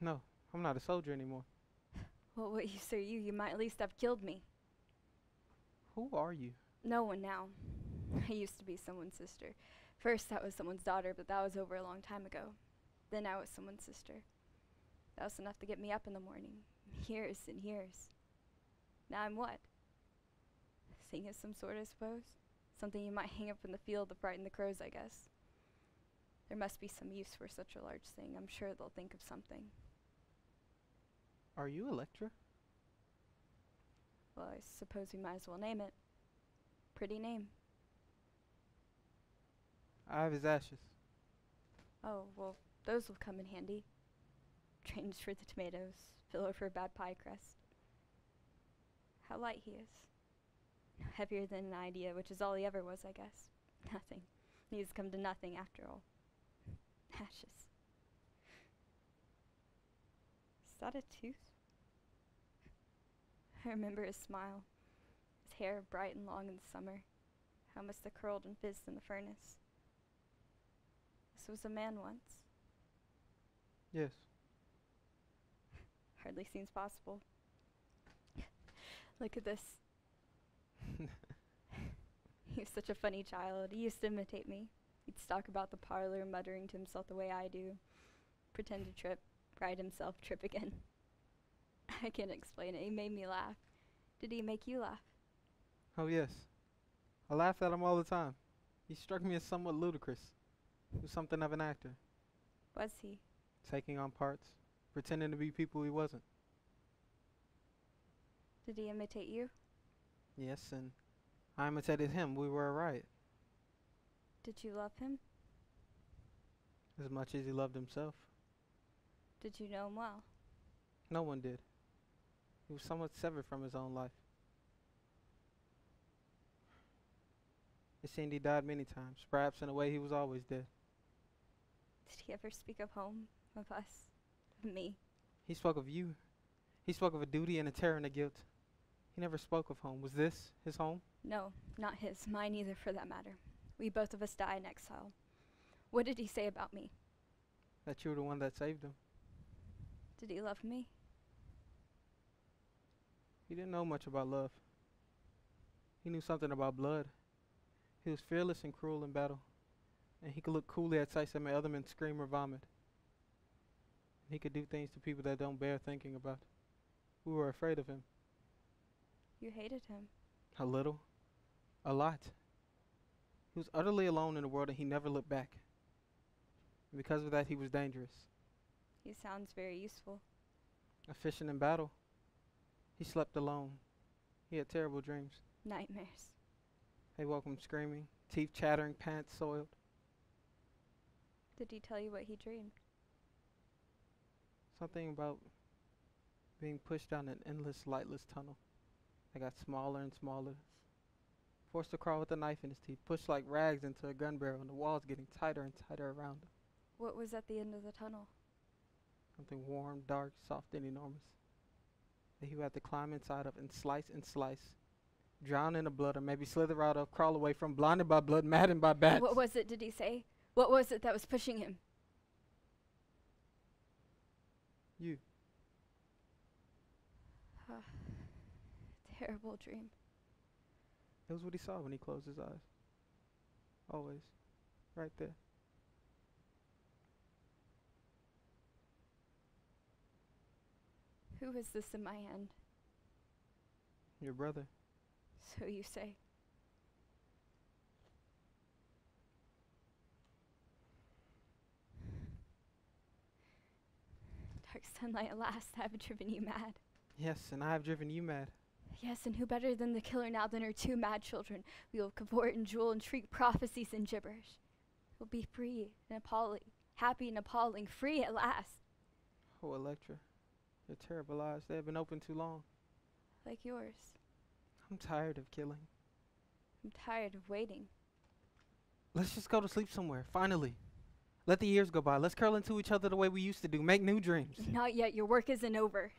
No, I'm not a soldier anymore. Well, what use are you? You might at least have killed me. Who are you? No one now. I used to be someone's sister. First, I was someone's daughter, but that was over a long time ago. Then I was someone's sister. That was enough to get me up in the morning. Years and years. Now I'm what? A Thing of some sort, I suppose. Something you might hang up in the field to frighten the crows, I guess. There must be some use for such a large thing. I'm sure they'll think of something. Are you Electra? Well, I suppose we might as well name it. Pretty name. I have his ashes. Oh, well, those will come in handy. Drains for the tomatoes, filler for a bad pie crust. How light he is. Heavier than an idea, which is all he ever was, I guess. Nothing. He's come to nothing after all. Ashes. Is that a tooth? I remember his smile. His hair bright and long in the summer. How must have curled and fizzed in the furnace. This was a man once. Yes. Hardly seems possible. Look at this. he was such a funny child. He used to imitate me. He'd stalk about the parlor, muttering to himself the way I do. Pretend to trip, ride himself, trip again. I can't explain it. He made me laugh. Did he make you laugh? Oh, yes. I laughed at him all the time. He struck me as somewhat ludicrous. He was something of an actor, Was he? taking on parts, pretending to be people he wasn't. Did he imitate you? Yes, and I imitated him. We were a riot, Did you love him? as much as he loved himself. Did you know him well? No one did. He was somewhat severed from his own life. It seemed he died many times, perhaps in a way he was always dead. Did he ever speak of home, of us, me? He spoke of you. He spoke of a duty and a terror and a guilt. He never spoke of home. Was this his home? No, not his. Mine either, for that matter. We both of us die in exile. What did he say about me? That you were the one that saved him. Did he love me? He didn't know much about love. He knew something about blood. He was fearless and cruel in battle, and he could look coolly at sights that made other men scream or vomit. He could do things to people that don't bear thinking about. We were afraid of him. You hated him. A little. A lot. He was utterly alone in the world and he never looked back. And because of that, he was dangerous. He sounds very useful. Efficient in battle. He slept alone. He had terrible dreams. Nightmares. They woke him screaming, teeth chattering, pants soiled. Did he tell you what he dreamed? Something about being pushed down an endless, lightless tunnel that got smaller and smaller. Forced to crawl with a knife in his teeth, pushed like rags into a gun barrel, and the walls getting tighter and tighter around him. What was at the end of the tunnel? Something warm, dark, soft, and enormous. That he would have to climb inside of and slice and slice. Drown in the blood, or maybe slither out of, crawl away from, blinded by blood, maddened by bats. What was it, did he say? What was it that was pushing him? You. Ah, terrible dream. It was what he saw when he closed his eyes. Always. Right there. Who is this in my hand? Your brother. So you say. Dark sunlight, at last, I have driven you mad. Yes, and I have driven you mad. Yes, and who better than the killer now than her two mad children? We will cavort and jewel and shriek prophecies and gibberish. We'll be free and appalling, happy and appalling, free at last, Oh, Electra. Your terrible eyes, they have been open too long. like yours. I'm tired of killing. I'm tired of waiting. Let's just go to sleep somewhere, finally. Let the years go by. Let's curl into each other the way we used to do. Make new dreams. Not yet, your work isn't over.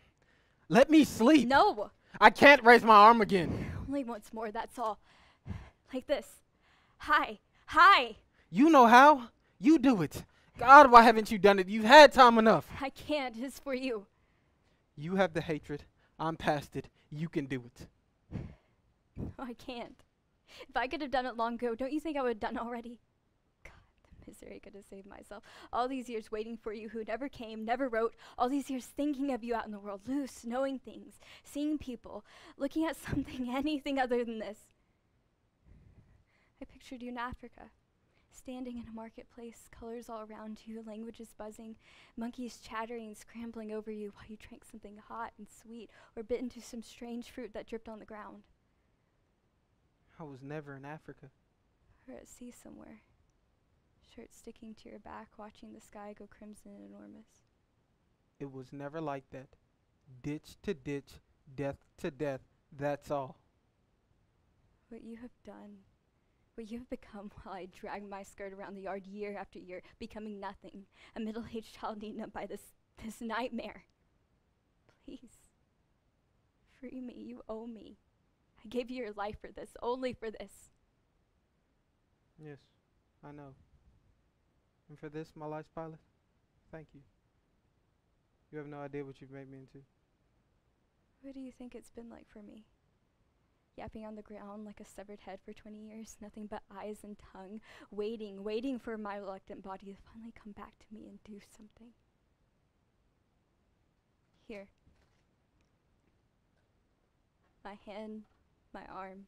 Let me sleep. No! I can't raise my arm again. Only once more, that's all. Like this. Hi, hi! You know how? You do it. God, why haven't you done it? You've had time enough. I can't, it's for you. You have the hatred. I'm past it. You can do it. No, I can't. If I could have done it long ago, don't you think I would have done it already? God, the misery I could have saved myself. All these years waiting for you who never came, never wrote. All these years thinking of you out in the world, loose, knowing things, seeing people, looking at something, anything other than this. I pictured you in Africa, standing in a marketplace, colors all around you, languages buzzing, monkeys chattering, scrambling over you while you drank something hot and sweet or bit into some strange fruit that dripped on the ground. I was never in Africa. or at sea somewhere. Shirt sticking to your back, watching the sky go crimson and enormous. It was never like that. Ditch to ditch, death to death. That's all. What you have done, what you have become while I drag my skirt around the yard year after year, becoming nothing, a middle-aged child eaten up by this this nightmare. Please, free me. You owe me. I gave you your life for this, only for this. Yes, I know. And for this, my life's pilot, thank you. You have no idea what you've made me into. What do you think it's been like for me? Yapping on the ground like a severed head for 20 years, nothing but eyes and tongue, waiting, waiting for my reluctant body to finally come back to me and do something. Here. My hand, my arm,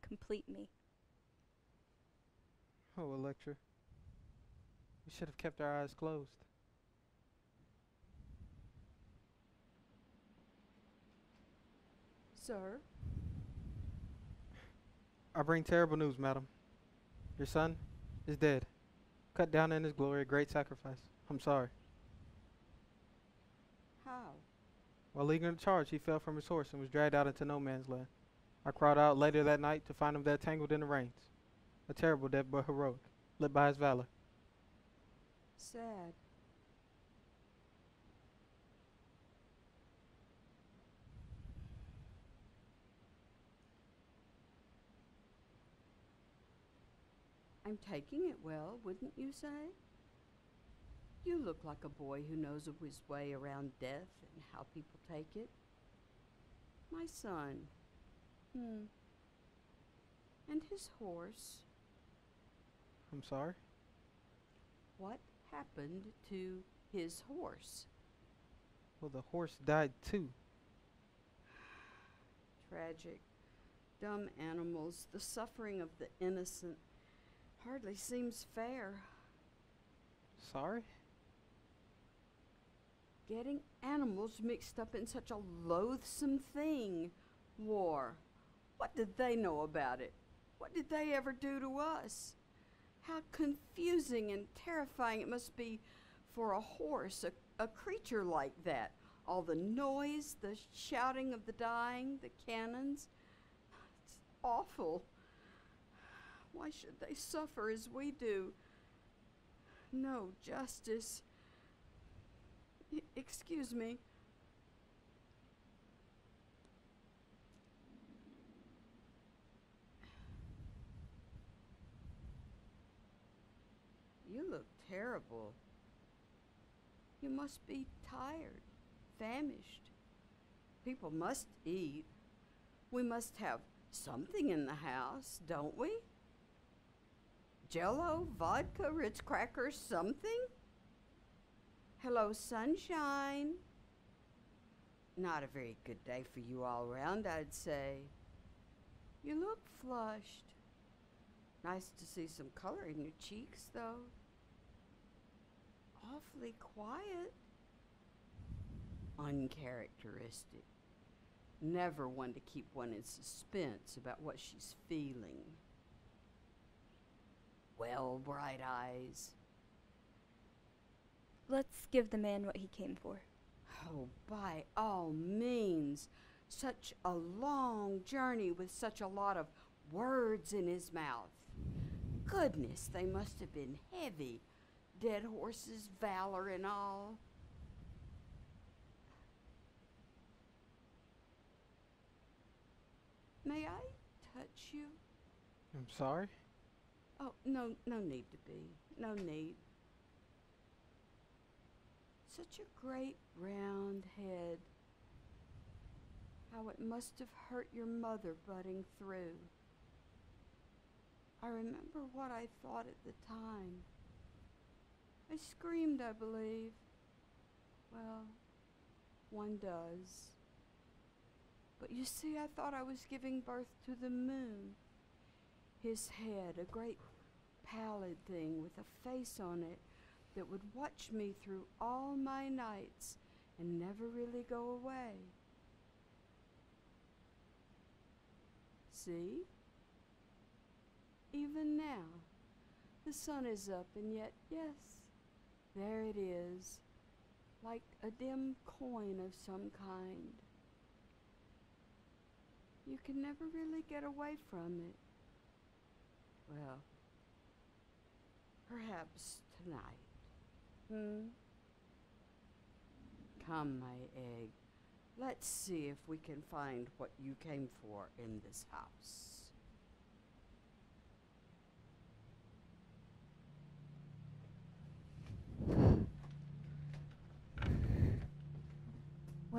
complete me. Oh, Electra. We should have kept our eyes closed. Sir? I bring terrible news, madam. Your son is dead. Cut down in his glory, a great sacrifice. I'm sorry. How? While leading the charge, he fell from his horse and was dragged out into no man's land. I crawled out later that night to find him there tangled in the reins. A terrible death, but heroic, lit by his valor. Sad. I'm taking it well, wouldn't you say? You look like a boy who knows of his way around death and how people take it. My son. Hmm. And his horse. I'm sorry? What happened to his horse? Well, the horse died too. Tragic. Dumb animals, the suffering of the innocent hardly seems fair. Sorry? Getting animals mixed up in such a loathsome thing. War. What did they know about it? What did they ever do to us? How confusing and terrifying it must be for a horse, a, a creature like that. All the noise, the shouting of the dying, the cannons. It's awful. Why should they suffer as we do? No justice. I- excuse me. You look terrible. You must be tired, famished. People must eat. We must have something in the house, don't we? Jello, vodka, Ritz crackers, something? Hello, sunshine. Not a very good day for you all round, I'd say. You look flushed. Nice to see some color in your cheeks, though. Awfully quiet. Uncharacteristic. Never one to keep one in suspense about what she's feeling. Well, bright eyes. Let's give the man what he came for. Oh, by all means. Such a long journey with such a lot of words in his mouth. Goodness, they must have been heavy. Dead horses, valor, and all. May I touch you? I'm sorry? Oh, no, no need to be. No need. Such a great round head. How it must have hurt your mother butting through. I remember what I thought at the time. I screamed, I believe. Well, one does. But you see, I thought I was giving birth to the moon. His head, a great pallid thing with a face on it that would watch me through all my nights and never really go away. See? Even now, the sun is up, and yet, yes, there it is, like a dim coin of some kind. You can never really get away from it. Well, perhaps tonight. Hmm? Come, my egg. Let's see if we can find what you came for in this house.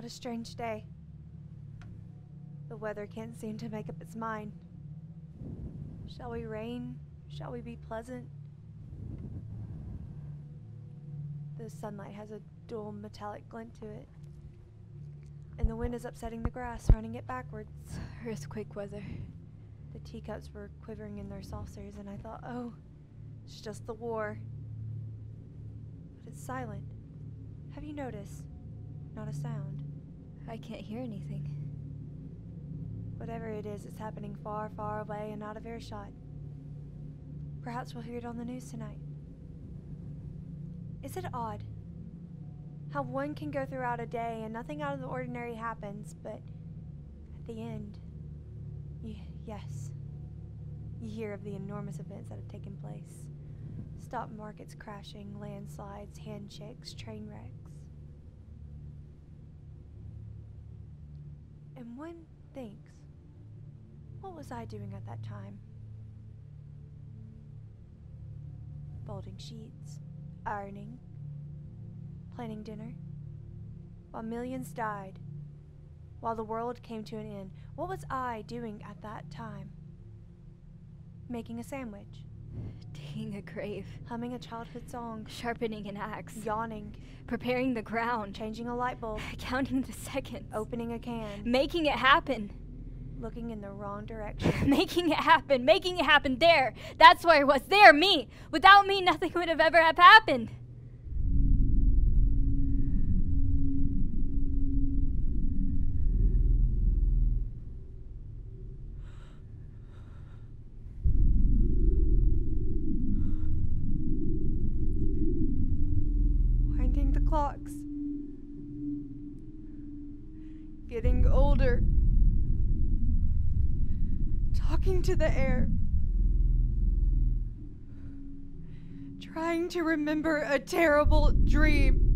What a strange day. The weather can't seem to make up its mind. Shall we rain? Shall we be pleasant? The sunlight has a dull metallic glint to it. And the wind is upsetting the grass, running it backwards. Earthquake weather. The teacups were quivering in their saucers, and I thought, oh, it's just the war. But it's silent. Have you noticed? Not a sound. I can't hear anything. Whatever it is, it's happening far, far away and out of earshot. Perhaps we'll hear it on the news tonight. Is it odd how one can go throughout a day and nothing out of the ordinary happens, but at the end, yes, you hear of the enormous events that have taken place stock markets crashing, landslides, handshakes, train wrecks. One thinks, what was I doing at that time? Folding sheets, ironing, planning dinner. While millions died, while the world came to an end, what was I doing at that time? Making a sandwich, Digging a grave. humming a childhood song, Sharpening an axe. yawning, Preparing the ground. changing a light bulb, Counting the seconds. opening a can, Making it happen. looking in the wrong direction. making it happen. Making it happen. There. That's where I was. There. Me. Without me, nothing would have ever have happened. Talking to the air, trying to remember a terrible dream.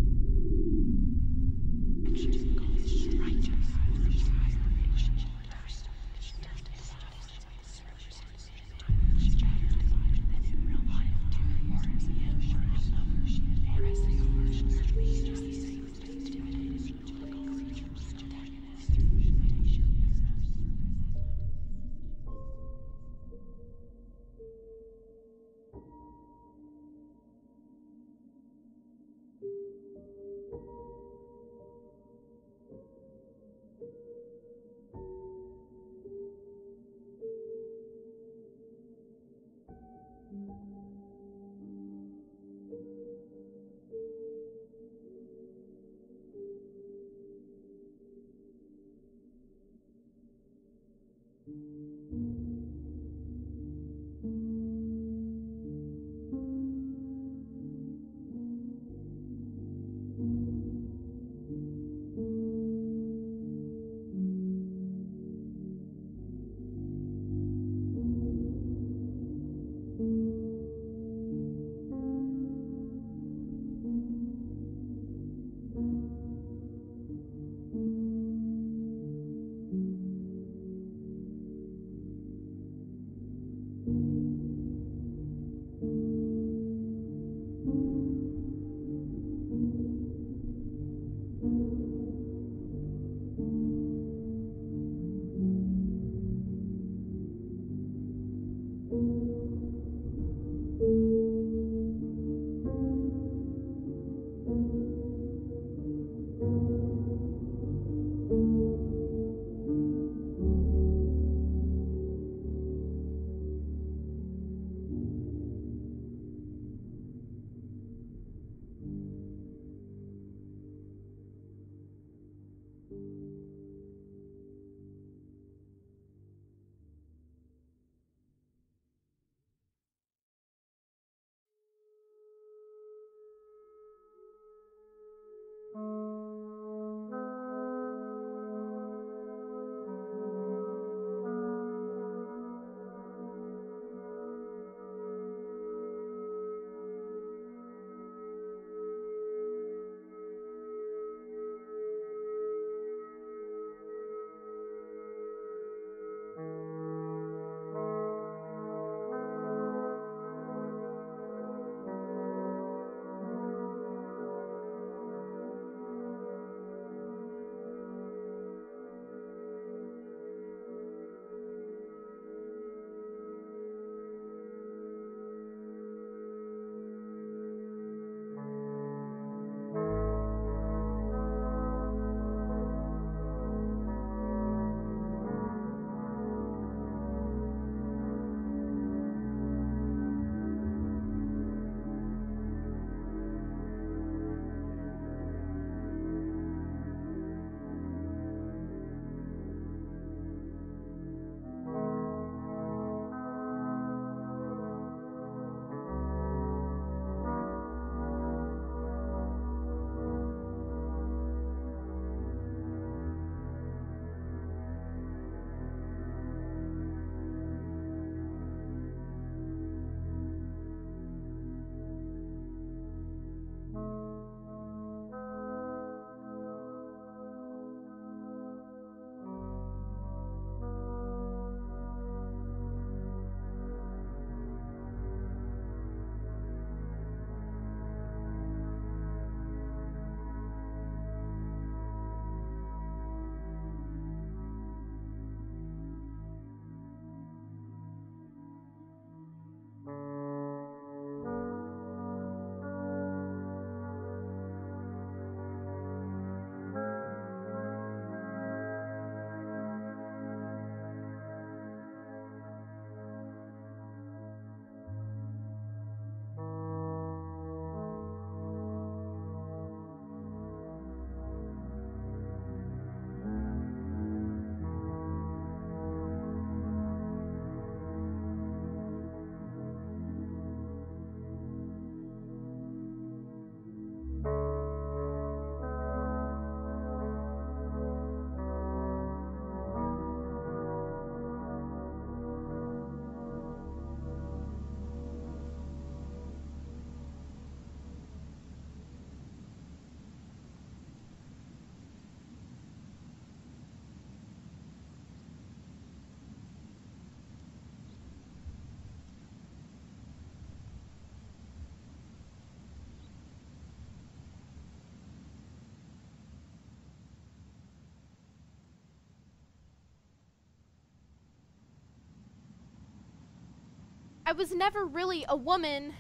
I was never really a woman,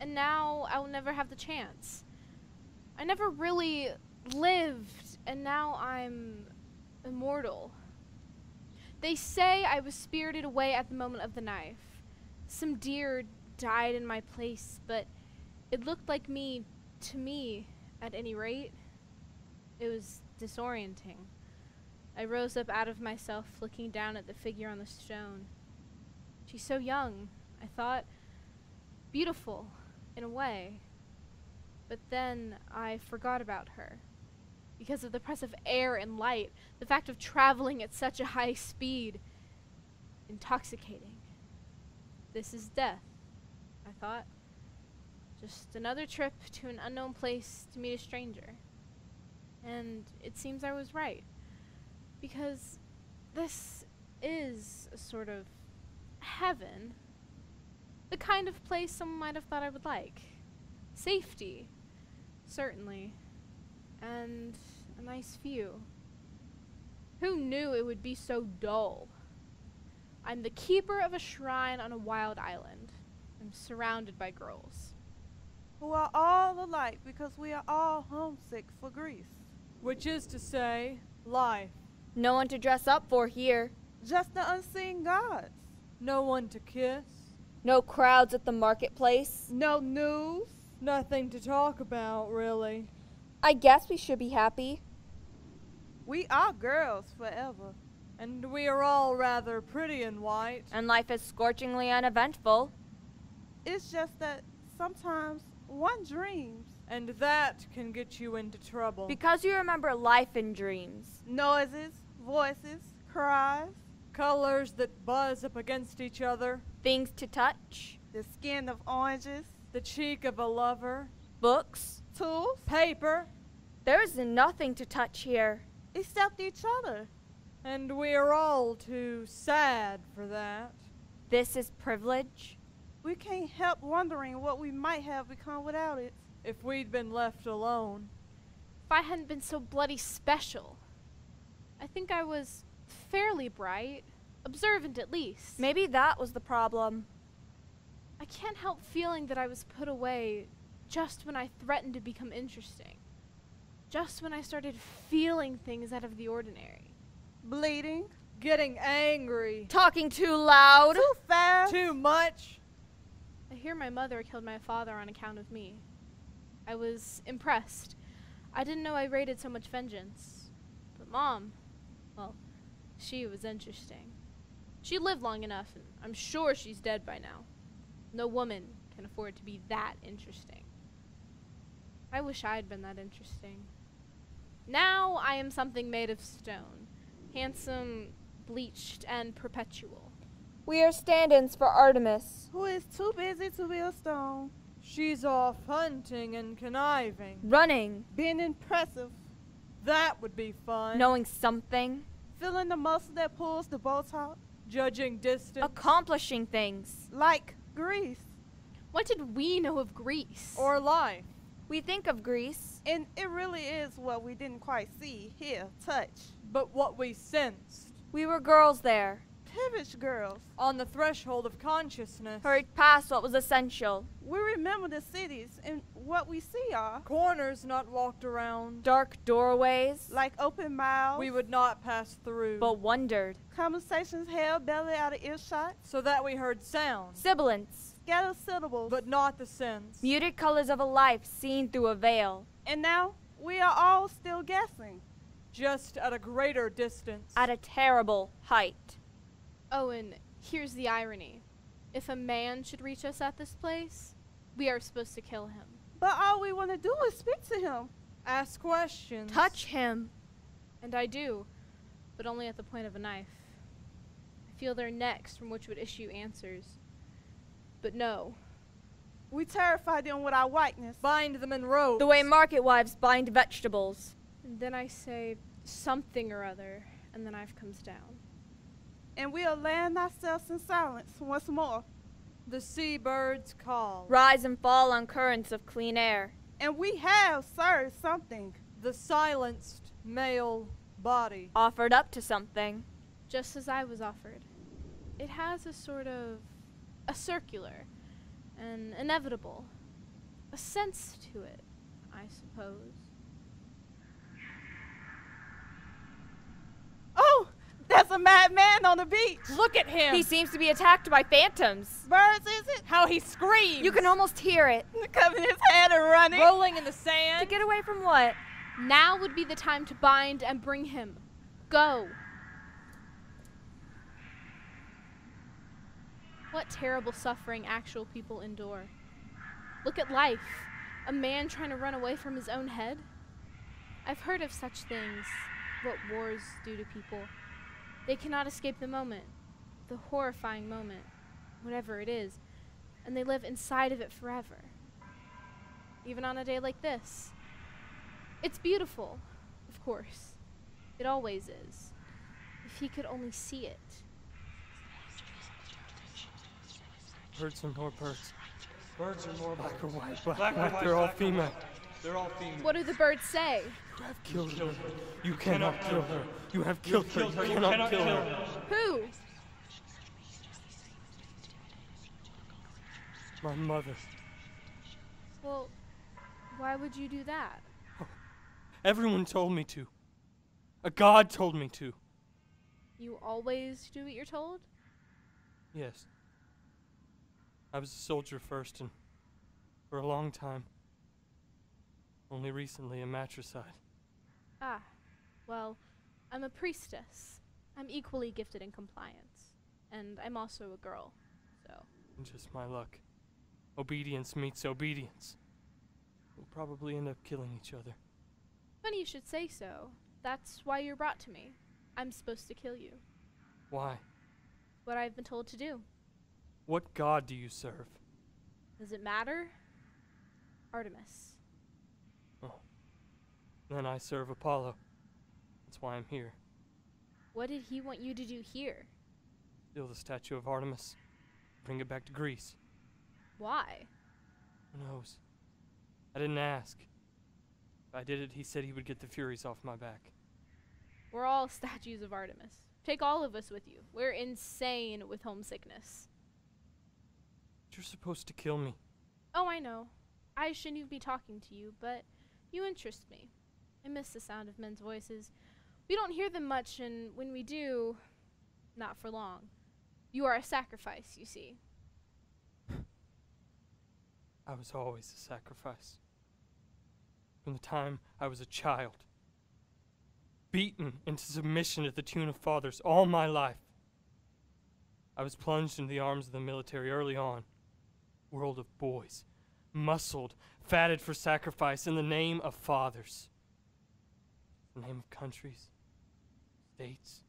and now I will never have the chance. I never really lived, and now I'm immortal. They say I was spirited away at the moment of the knife. Some deer died in my place, but it looked like me to me, at any rate. It was disorienting. I rose up out of myself, looking down at the figure on the stone. She's so young, I thought. Beautiful, in a way. But then I forgot about her. Because of the press of air and light, the fact of traveling at such a high speed. Intoxicating. This is death, I thought. Just another trip to an unknown place to meet a stranger. And it seems I was right. Because this is a sort of heaven. The kind of place someone might have thought I would like. Safety, certainly. And a nice view. Who knew it would be so dull? I'm the keeper of a shrine on a wild island. I'm surrounded by girls. Who are all alike because we are all homesick for Greece. Which is to say, life. No one to dress up for here. Just the unseen gods. No one to kiss. No crowds at the marketplace. No news. Nothing to talk about, really. I guess we should be happy. We are girls forever. And we are all rather pretty and white. And life is scorchingly uneventful. It's just that sometimes one dreams. And that can get you into trouble. Because you remember life in dreams. Noises, voices, cries. Colors that buzz up against each other. Things to touch. The skin of oranges. The cheek of a lover. Books. Tools. Paper. There is nothing to touch here. Except each other. And we are all too sad for that. This is privilege. We can't help wondering what we might have become without it. If we'd been left alone. If I hadn't been so bloody special. I think I was fairly bright. Observant, at least. Maybe that was the problem. I can't help feeling that I was put away just when I threatened to become interesting. Just when I started feeling things out of the ordinary. Bleeding. Getting angry. Talking too loud. Too fast. Too much. I hear my mother killed my father on account of me. I was impressed. I didn't know I rated so much vengeance. But Mom, well, she was interesting. She lived long enough, and I'm sure she's dead by now. No woman can afford to be that interesting. I wish I'd been that interesting. Now I am something made of stone, handsome, bleached, and perpetual. We are stand ins for Artemis. Who is too busy to be a stone. She's off hunting and conniving. Running. Being impressive. That would be fun. Knowing something. Feeling the muscle that pulls the boat out. Judging distance. Accomplishing things. Like Greece. What did we know of Greece? Or life. We think of Greece. And it really is what we didn't quite see, hear, touch. But what we sensed. We were girls there. Pivot girls. On the threshold of consciousness. Hurried past what was essential. We remember the cities and what we see are. Corners not walked around. Dark doorways. Like open mouths. We would not pass through. But wondered. Conversations held barely out of earshot. So that we heard sound. Sibilants. Scattered syllables. But not the sense. Muted colors of a life seen through a veil. And now we are all still guessing. Just at a greater distance. At a terrible height. Oh, and here's the irony. If a man should reach us at this place, we are supposed to kill him. But all we want to do is speak to him. Ask questions. Touch him. And I do, but only at the point of a knife. I feel their necks from which would issue answers. But no. We terrify them with our whiteness. Bind them in ropes. The way market wives bind vegetables. And then I say something or other, and the knife comes down. And we'll land ourselves in silence once more. The seabirds call. Rise and fall on currents of clean air. And we have served something. The silenced male body. Offered up to something. Just as I was offered. It has a sort of a circular, an inevitable, a sense to it, I suppose. Oh, there's a madman on the beach. Look at him! He seems to be attacked by phantoms. Birds, is it? How he screams! You can almost hear it. Covering his head and running. rolling in the sand. To get away from what? Now would be the time to bind and bring him. Go. What terrible suffering actual people endure. Look at life. A man trying to run away from his own head. I've heard of such things, what wars do to people. They cannot escape the moment, the horrifying moment, whatever it is, and they live inside of it forever. Even on a day like this. It's beautiful, of course. It always is. If he could only see it. Birds are more birds. Birds are more black or white. Black, black, white. They're all female. They're all female. What do the birds say? You have killed her. You cannot kill her. You have killed her. You cannot kill her. Who? My mother. Well, why would you do that? Oh, everyone told me to. A god told me to. You always do what you're told? Yes. I was a soldier first, and for a long time. Only recently a matricide. Ah, well, I'm a priestess. I'm equally gifted in compliance. And I'm also a girl, so. Just my luck. Obedience meets obedience. We'll probably end up killing each other. Funny you should say so. That's why you're brought to me. I'm supposed to kill you. Why? What I've been told to do. What god do you serve? Does it matter? Artemis. Then I serve Apollo. That's why I'm here. What did he want you to do here? Steal the statue of Artemis. Bring it back to Greece. Why? Who knows? I didn't ask. If I did it, he said he would get the Furies off my back. We're all statues of Artemis. Take all of us with you. We're insane with homesickness. You're supposed to kill me. Oh, I know. I shouldn't even be talking to you, but you interest me. I miss the sound of men's voices. We don't hear them much, and when we do, not for long. You are a sacrifice, you see. I was always a sacrifice. From the time I was a child. Beaten into submission at the tune of fathers all my life. I was plunged into the arms of the military early on. World of boys. Muscled, fatted for sacrifice in the name of fathers. The name of countries, states,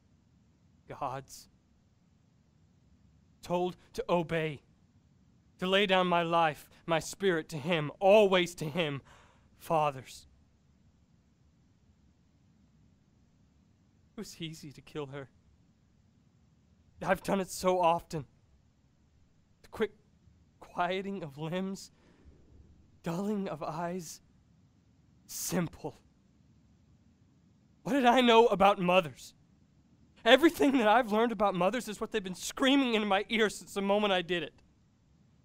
gods. Told to obey to lay down my life, my spirit to Him, always to Him, fathers. It was easy to kill her. I've done it so often. The quick quieting of limbs, dulling of eyes, simple. What did I know about mothers? Everything that I've learned about mothers is what they've been screaming into my ear since the moment I did it.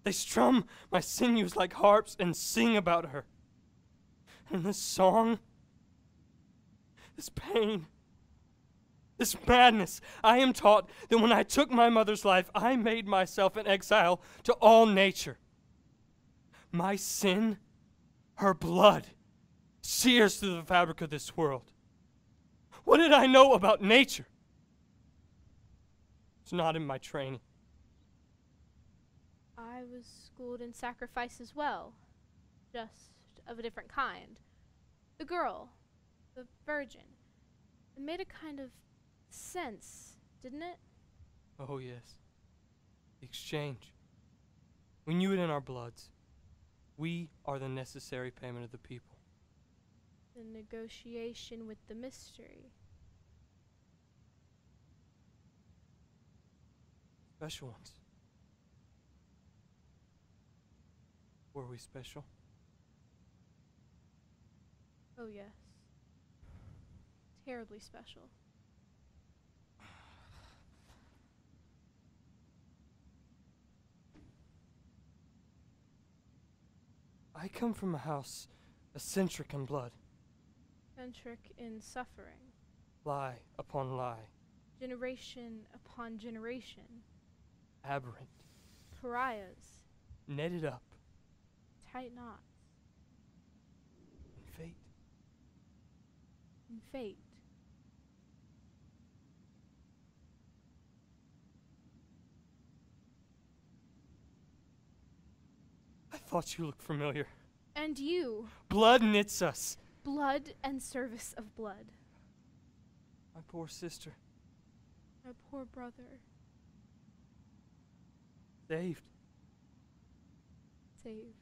They strum my sinews like harps and sing about her. And this song, this pain, this madness, I am taught that when I took my mother's life, I made myself an exile to all nature. My sin, her blood, sears through the fabric of this world. What did I know about nature? It's not in my training. I was schooled in sacrifice as well, just of a different kind. The girl, the virgin, it made a kind of sense, didn't it? Oh, yes. The exchange. We knew it in our bloods. We are the necessary payment of the people. The negotiation with the mystery. special ones. Were we special? Oh, yes. Terribly special. I come from a house eccentric in blood. Eccentric in suffering. Lie upon lie. Generation upon generation aberrant, Pariahs. netted up Tight knots. in fate. And fate. I thought you looked familiar. And you. Blood knits us. Blood and service of blood. My poor sister, My poor brother. Saved. Saved.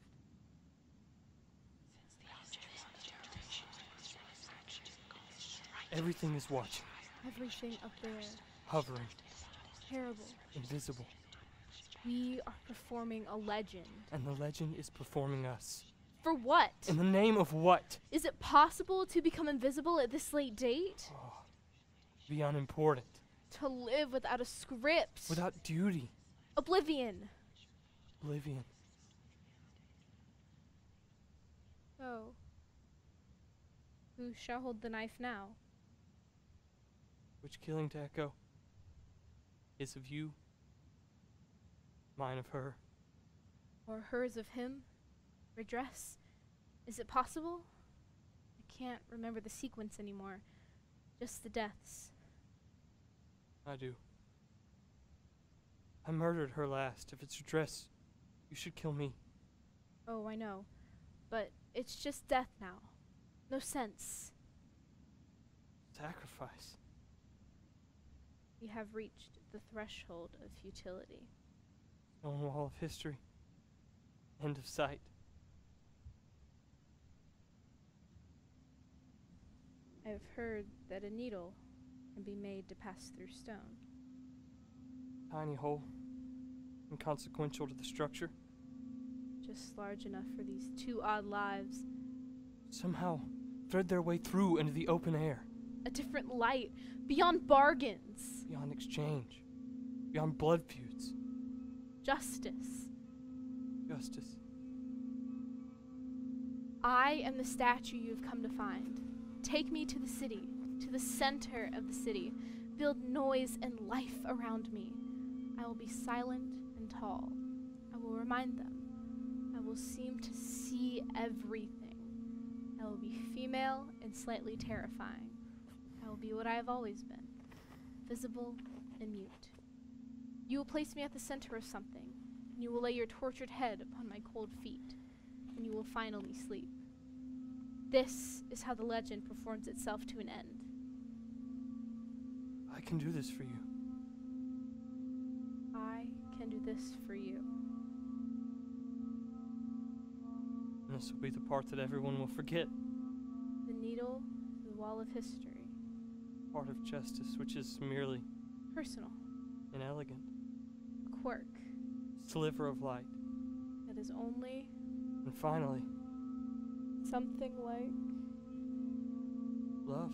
Everything is watching, Everything up there. hovering, Terrible. invisible, We are performing a legend. and the legend is performing us. For what? In the name of what? Is it possible to become invisible at this late date? Oh, be unimportant, To live without a script? without duty, Oblivion. oblivion. So, who shall hold the knife now? Which killing to echo is of you, mine of her. Or hers of him? Redress? Is it possible? I can't remember the sequence anymore. Just the deaths. I do. I murdered her last. If it's your dress, you should kill me. Oh, I know. But it's just death now. No sense. Sacrifice. We have reached the threshold of futility. Stone wall of history. End of sight. I have heard that a needle can be made to pass through stone. Tiny hole. Inconsequential to the structure. Just large enough for these two odd lives. Somehow thread their way through into the open air. A different light, beyond bargains. Beyond exchange. Beyond blood feuds. Justice. Justice. I am the statue you have come to find. Take me to the city, to the center of the city. Build noise and life around me. I will be silent and tall. I will remind them. I will seem to see everything. I will be female and slightly terrifying. I will be what I have always been visible and mute. You will place me at the center of something, and you will lay your tortured head upon my cold feet, and you will finally sleep. This is how the legend performs itself to an end. I can do this for you. Can do this for you. And this will be the part that everyone will forget. The needle the wall of history. Part of justice, which is merely Personal. inelegant. A quirk Sliver of light. that is only And finally, something like love.